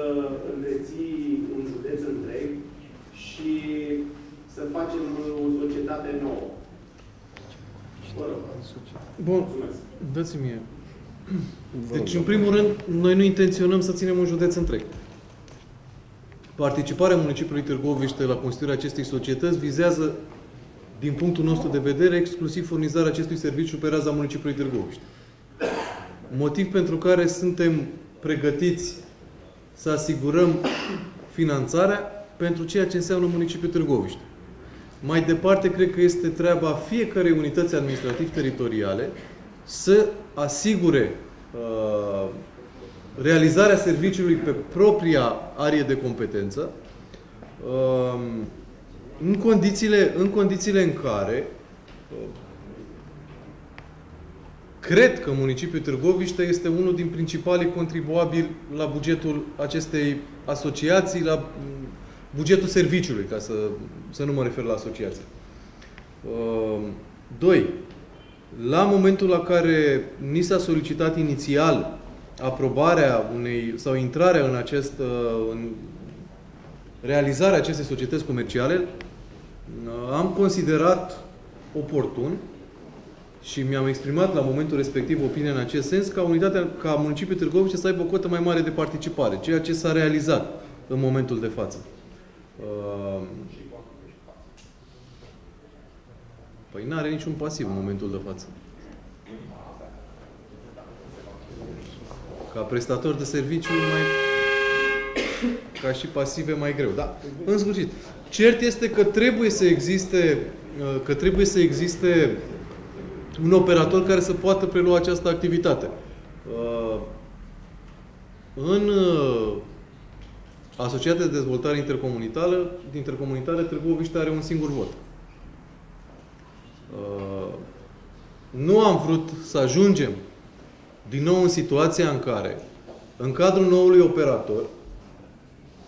întreții un județ întreg și să facem o societate nouă. Vă rog. Bun, dați-mi mie. Deci, în primul rând, noi nu intenționăm să ținem un județ întreg. Participarea municipiului Târgoviște la constituirea acestei societăți vizează, din punctul nostru de vedere, exclusiv furnizarea acestui serviciu pe raza municipiului Târgoviște. Motiv pentru care suntem pregătiți să asigurăm finanțarea pentru ceea ce înseamnă municipiul Târgoviște. Mai departe, cred că este treaba fiecarei unități administrativ-teritoriale să asigure uh, realizarea serviciului pe propria arie de competență, uh, în, condițiile, în condițiile în care Cred că municipiul Târgoviște este unul din principalii contribuabili la bugetul acestei asociații, la mm, bugetul serviciului, ca să, să nu mă refer la asociație. Uh, doi, la momentul la care ni s-a solicitat inițial aprobarea unei sau intrarea în acest uh, în realizarea acestei societăți comerciale, uh, am considerat oportun și mi-am exprimat la momentul respectiv opinia în acest sens ca unitatea, ca municipiul Târgoviște să aibă o cotă mai mare de participare, ceea ce s-a realizat în momentul de față. Uh, păi nu are niciun pasiv în momentul de față. Ca prestator de serviciu mai ca și pasive mai greu. Da, în sfârșit. Cert este că trebuie să existe uh, că trebuie să existe un operator care să poată prelua această activitate. Uh, în uh, Asociația de Dezvoltare Intercomunitară, intercomunitară Târgoviște are un singur vot. Uh, nu am vrut să ajungem din nou în situația în care, în cadrul noului operator,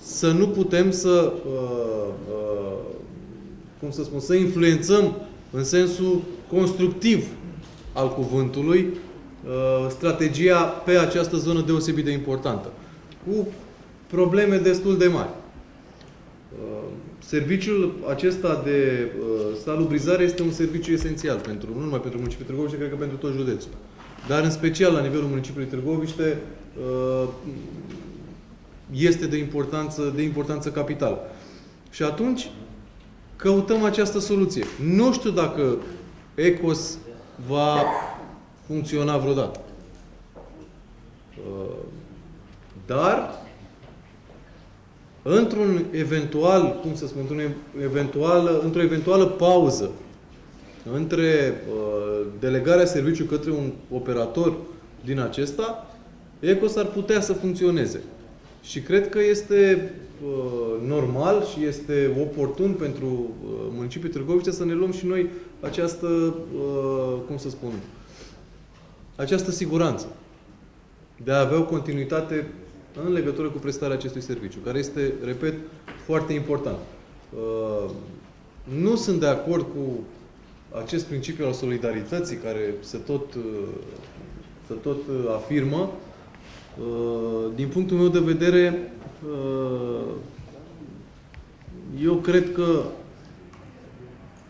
să nu putem să, cum să spun, să influențăm în sensul constructiv al cuvântului uh, strategia pe această zonă deosebit de importantă. Cu probleme destul de mari. Uh, serviciul acesta de uh, salubrizare este un serviciu esențial pentru, nu numai pentru municipiul Târgoviște, cred că pentru tot județul. Dar în special la nivelul municipiului Târgoviște este de importanță, de importanță capitală. Și atunci căutăm această soluție. Nu știu dacă ECOS va funcționa vreodată. Uh, dar, într-un eventual, cum să spun, într-o eventuală, într-o eventuală pauză între uh, delegarea serviciului către un operator din acesta, ECOS ar putea să funcționeze. Și cred că este uh, normal și este oportun pentru uh, municipiul Târgoviște să ne luăm și noi această, uh, cum să spun, această siguranță de a avea o continuitate în legătură cu prestarea acestui serviciu, care este, repet, foarte important. Uh, nu sunt de acord cu acest principiu al solidarității care se tot, uh, se tot afirmă. Din punctul meu de vedere, eu cred că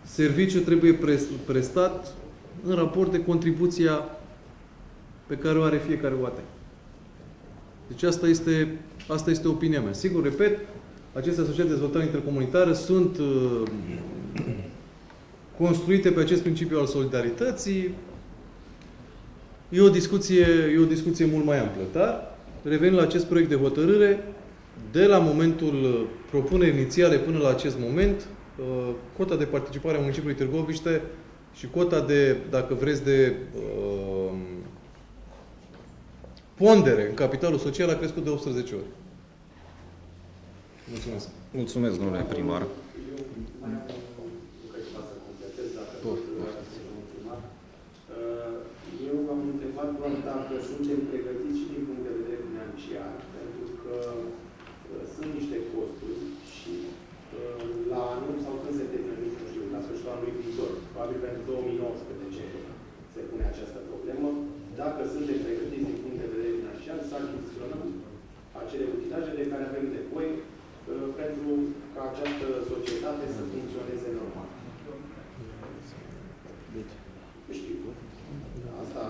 serviciul trebuie prestat în raport de contribuția pe care o are fiecare oate. Deci asta este, asta este opinia mea. Sigur, repet, aceste asociații de dezvoltare intercomunitară sunt uh, construite pe acest principiu al solidarității. E o discuție, e o discuție mult mai amplă, dar revenind la acest proiect de hotărâre, de la momentul propunerii inițiale până la acest moment, Uh, cota de participare a municipiului Târgoviște și cota de, dacă vreți, de uh, pondere în capitalul social a crescut de 18 ori. Mulțumesc. Mulțumesc, domnule primar. Eu v-am întrebat doar dacă suntem pregătiți și din punct de vedere financiar, pentru că uh, sunt niște costuri și la anul sau când se termină, nu știu, la sfârșitul anului viitor. Probabil pentru 2019 se pune această problemă. Dacă suntem pregătiți din punct de vedere financiar să achiziționăm acele utilaje de care avem nevoie uh, pentru ca această societate să funcționeze normal. Nu știu. Asta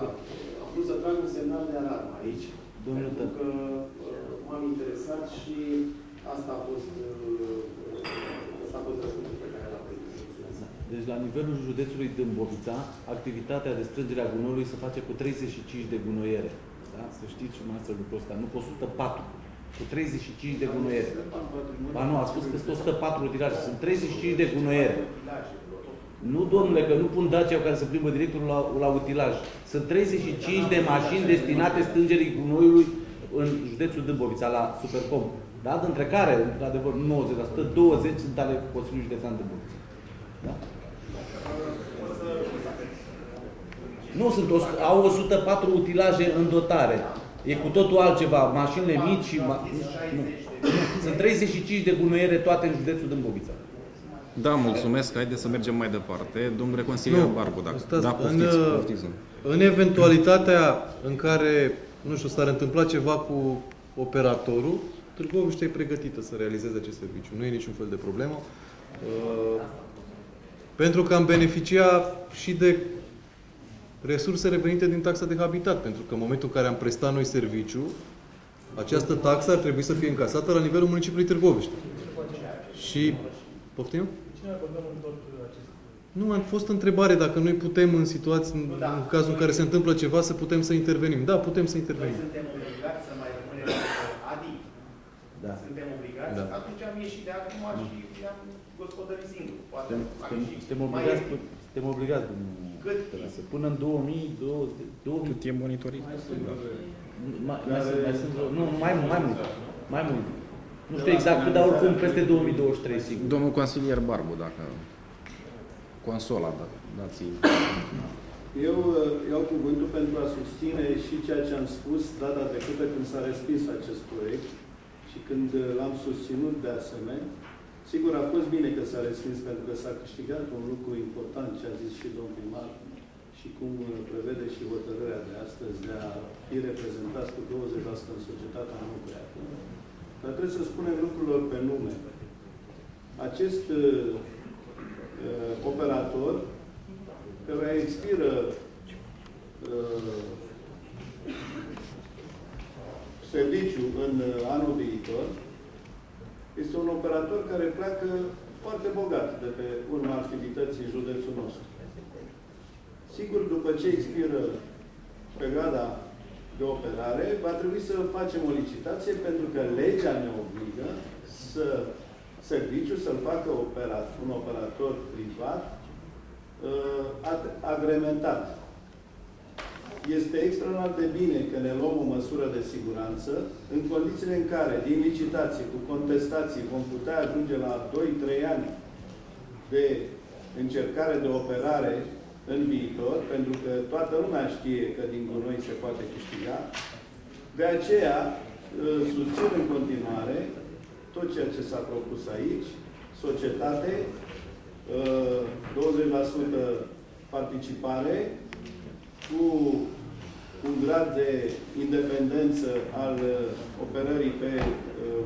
am vrut să trag un semnal de alarmă aici. Domnul pentru că uh, m-am interesat și asta a fost uh, deci la nivelul județului Dâmbovița, activitatea de strângere a gunoiului se face cu 35 de gunoiere. Da? Să știți și noastră lucrul ăsta. Nu cu 104, cu 35 de gunoiere. Ba nu, a spus că sunt 104 utilaje. Sunt 35 de gunoiere. Nu, domnule, că nu pun Dacia care să plimbă directorul la, la utilaj. Sunt 35 de mașini destinate strângerii gunoiului în județul Dâmbovița, la Supercom. Da? Dintre care, într-adevăr, 90%, 20% sunt ale Consiliului Județean de Burță. Da? Nu sunt, o, au 104 utilaje în dotare. E cu totul altceva. Mașinile mici și... Ma, nu, nu. Sunt 35 de gunoiere toate în județul Dâmbovița. Da, mulțumesc. Haideți să mergem mai departe. Domnule consilier Nu, Barbu, dacă... stați, da, în, poftiți, uh, poftiți. În eventualitatea în care, nu știu, s-ar întâmpla ceva cu operatorul, Târgoviște e pregătită să realizeze acest serviciu. Nu e niciun fel de problemă. Uh, pentru că am beneficia și de resursele venite din taxa de habitat. Pentru că în momentul în care am prestat noi serviciu, această taxă ar trebui să fie încasată la nivelul municipiului Târgoviște. Și, poftim? Cine acordăm în tot acest Nu, a fost întrebare dacă noi putem în situații, în, Da. în cazul în care se întâmplă ceva, să putem să intervenim. Da, putem să Noi intervenim. suntem obligați să mai rămânem Adi. Da. Suntem obligați. Da. Atunci am ieșit de acum și am gospodărit singur. Poate Suntem, am suntem, ieșit suntem mai obligați, ieftin. suntem obligați, domnul Cât Tănase, până în 2020, 2000, Cât e monitorizat? Da. mai, mai, sunt, mai sunt, vreo- nu, mai, mai mult, mai mult. Nu știu exact cât, dar oricum peste 2023, sigur. Domnul consilier Barbu, dacă... Consola, da, dați Eu uh, iau cuvântul pentru a susține și ceea ce am spus data trecută când s-a respins acest proiect și când uh, l-am susținut de asemenea. Sigur, a fost bine că s-a respins pentru că s-a câștigat un lucru important, ce a zis și domnul primar, și cum uh, prevede și hotărârea de astăzi de a fi reprezentați cu 20% în societatea nucleară. Dar trebuie să spunem lucrurilor pe nume. Acest uh, uh, operator care expiră uh, serviciu în uh, anul viitor, este un operator care pleacă foarte bogat de pe urma activității în județul nostru. Sigur, după ce expiră perioada de operare, va trebui să facem o licitație pentru că legea ne obligă să serviciu să-l facă operat, un operator privat uh, ad- agrementat. Este extraordinar de bine că ne luăm o măsură de siguranță în condițiile în care, din licitație, cu contestații, vom putea ajunge la 2-3 ani de încercare de operare în viitor, pentru că toată lumea știe că din gunoi se poate câștiga. De aceea, uh, susțin în continuare tot ceea ce s-a propus aici, societate, uh, 20% participare, cu un grad de independență al uh, operării pe uh,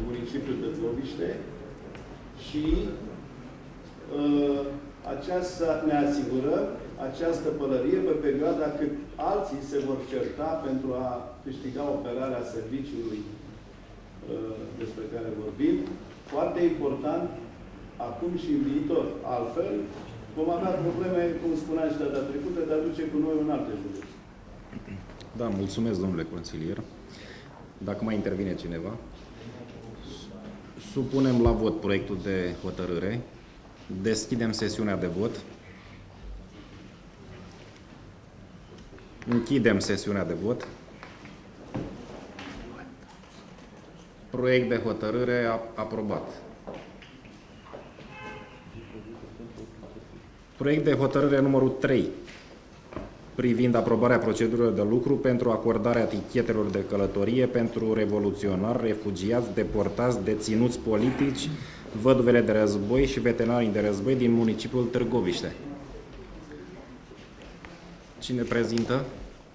municipiul Târgoviște și uh, aceasta ne asigură această pălărie pe perioada cât alții se vor certa pentru a câștiga operarea serviciului uh, despre care vorbim. Foarte important, acum și în viitor. Altfel, vom avea probleme, cum spuneam și data trecută, de a duce cu noi în alte județe. Da, mulțumesc, domnule consilier. Dacă mai intervine cineva, supunem la vot proiectul de hotărâre. Deschidem sesiunea de vot. Închidem sesiunea de vot. Proiect de hotărâre a- aprobat. Proiect de hotărâre numărul 3 privind aprobarea procedurilor de lucru pentru acordarea etichetelor de călătorie pentru revoluționari, refugiați, deportați, deținuți politici, văduvele de război și veterarii de război din municipiul Târgoviște. Cine prezintă?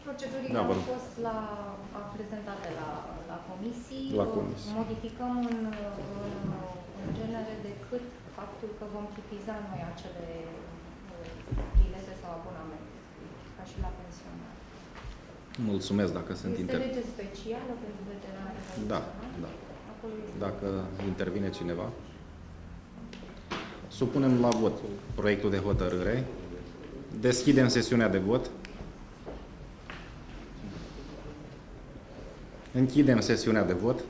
Procedurile Da, vă au rog. fost la, a prezentate la, la comisii. La comisii. Modificăm în, în, în genere decât faptul că vom tipiza noi acele uh, bilete sau abonamente, ca și la pensionar. Mulțumesc dacă sunt Este inter... lege specială pentru veterani. Da, da. Acolo este. Dacă intervine cineva. Supunem la vot proiectul de hotărâre. Deschidem sesiunea de vot. Închidem sesiunea de vot.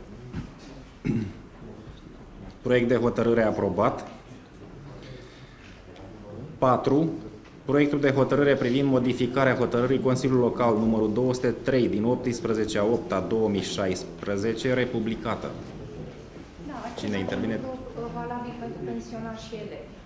Proiect de hotărâre aprobat. 4. Proiectul de hotărâre privind modificarea hotărârii Consiliului Local numărul 203 din 18 a 8 a 2016, republicată. Da, acest Cine intervine? lucru, uh, valabil pentru pensionari și elevi.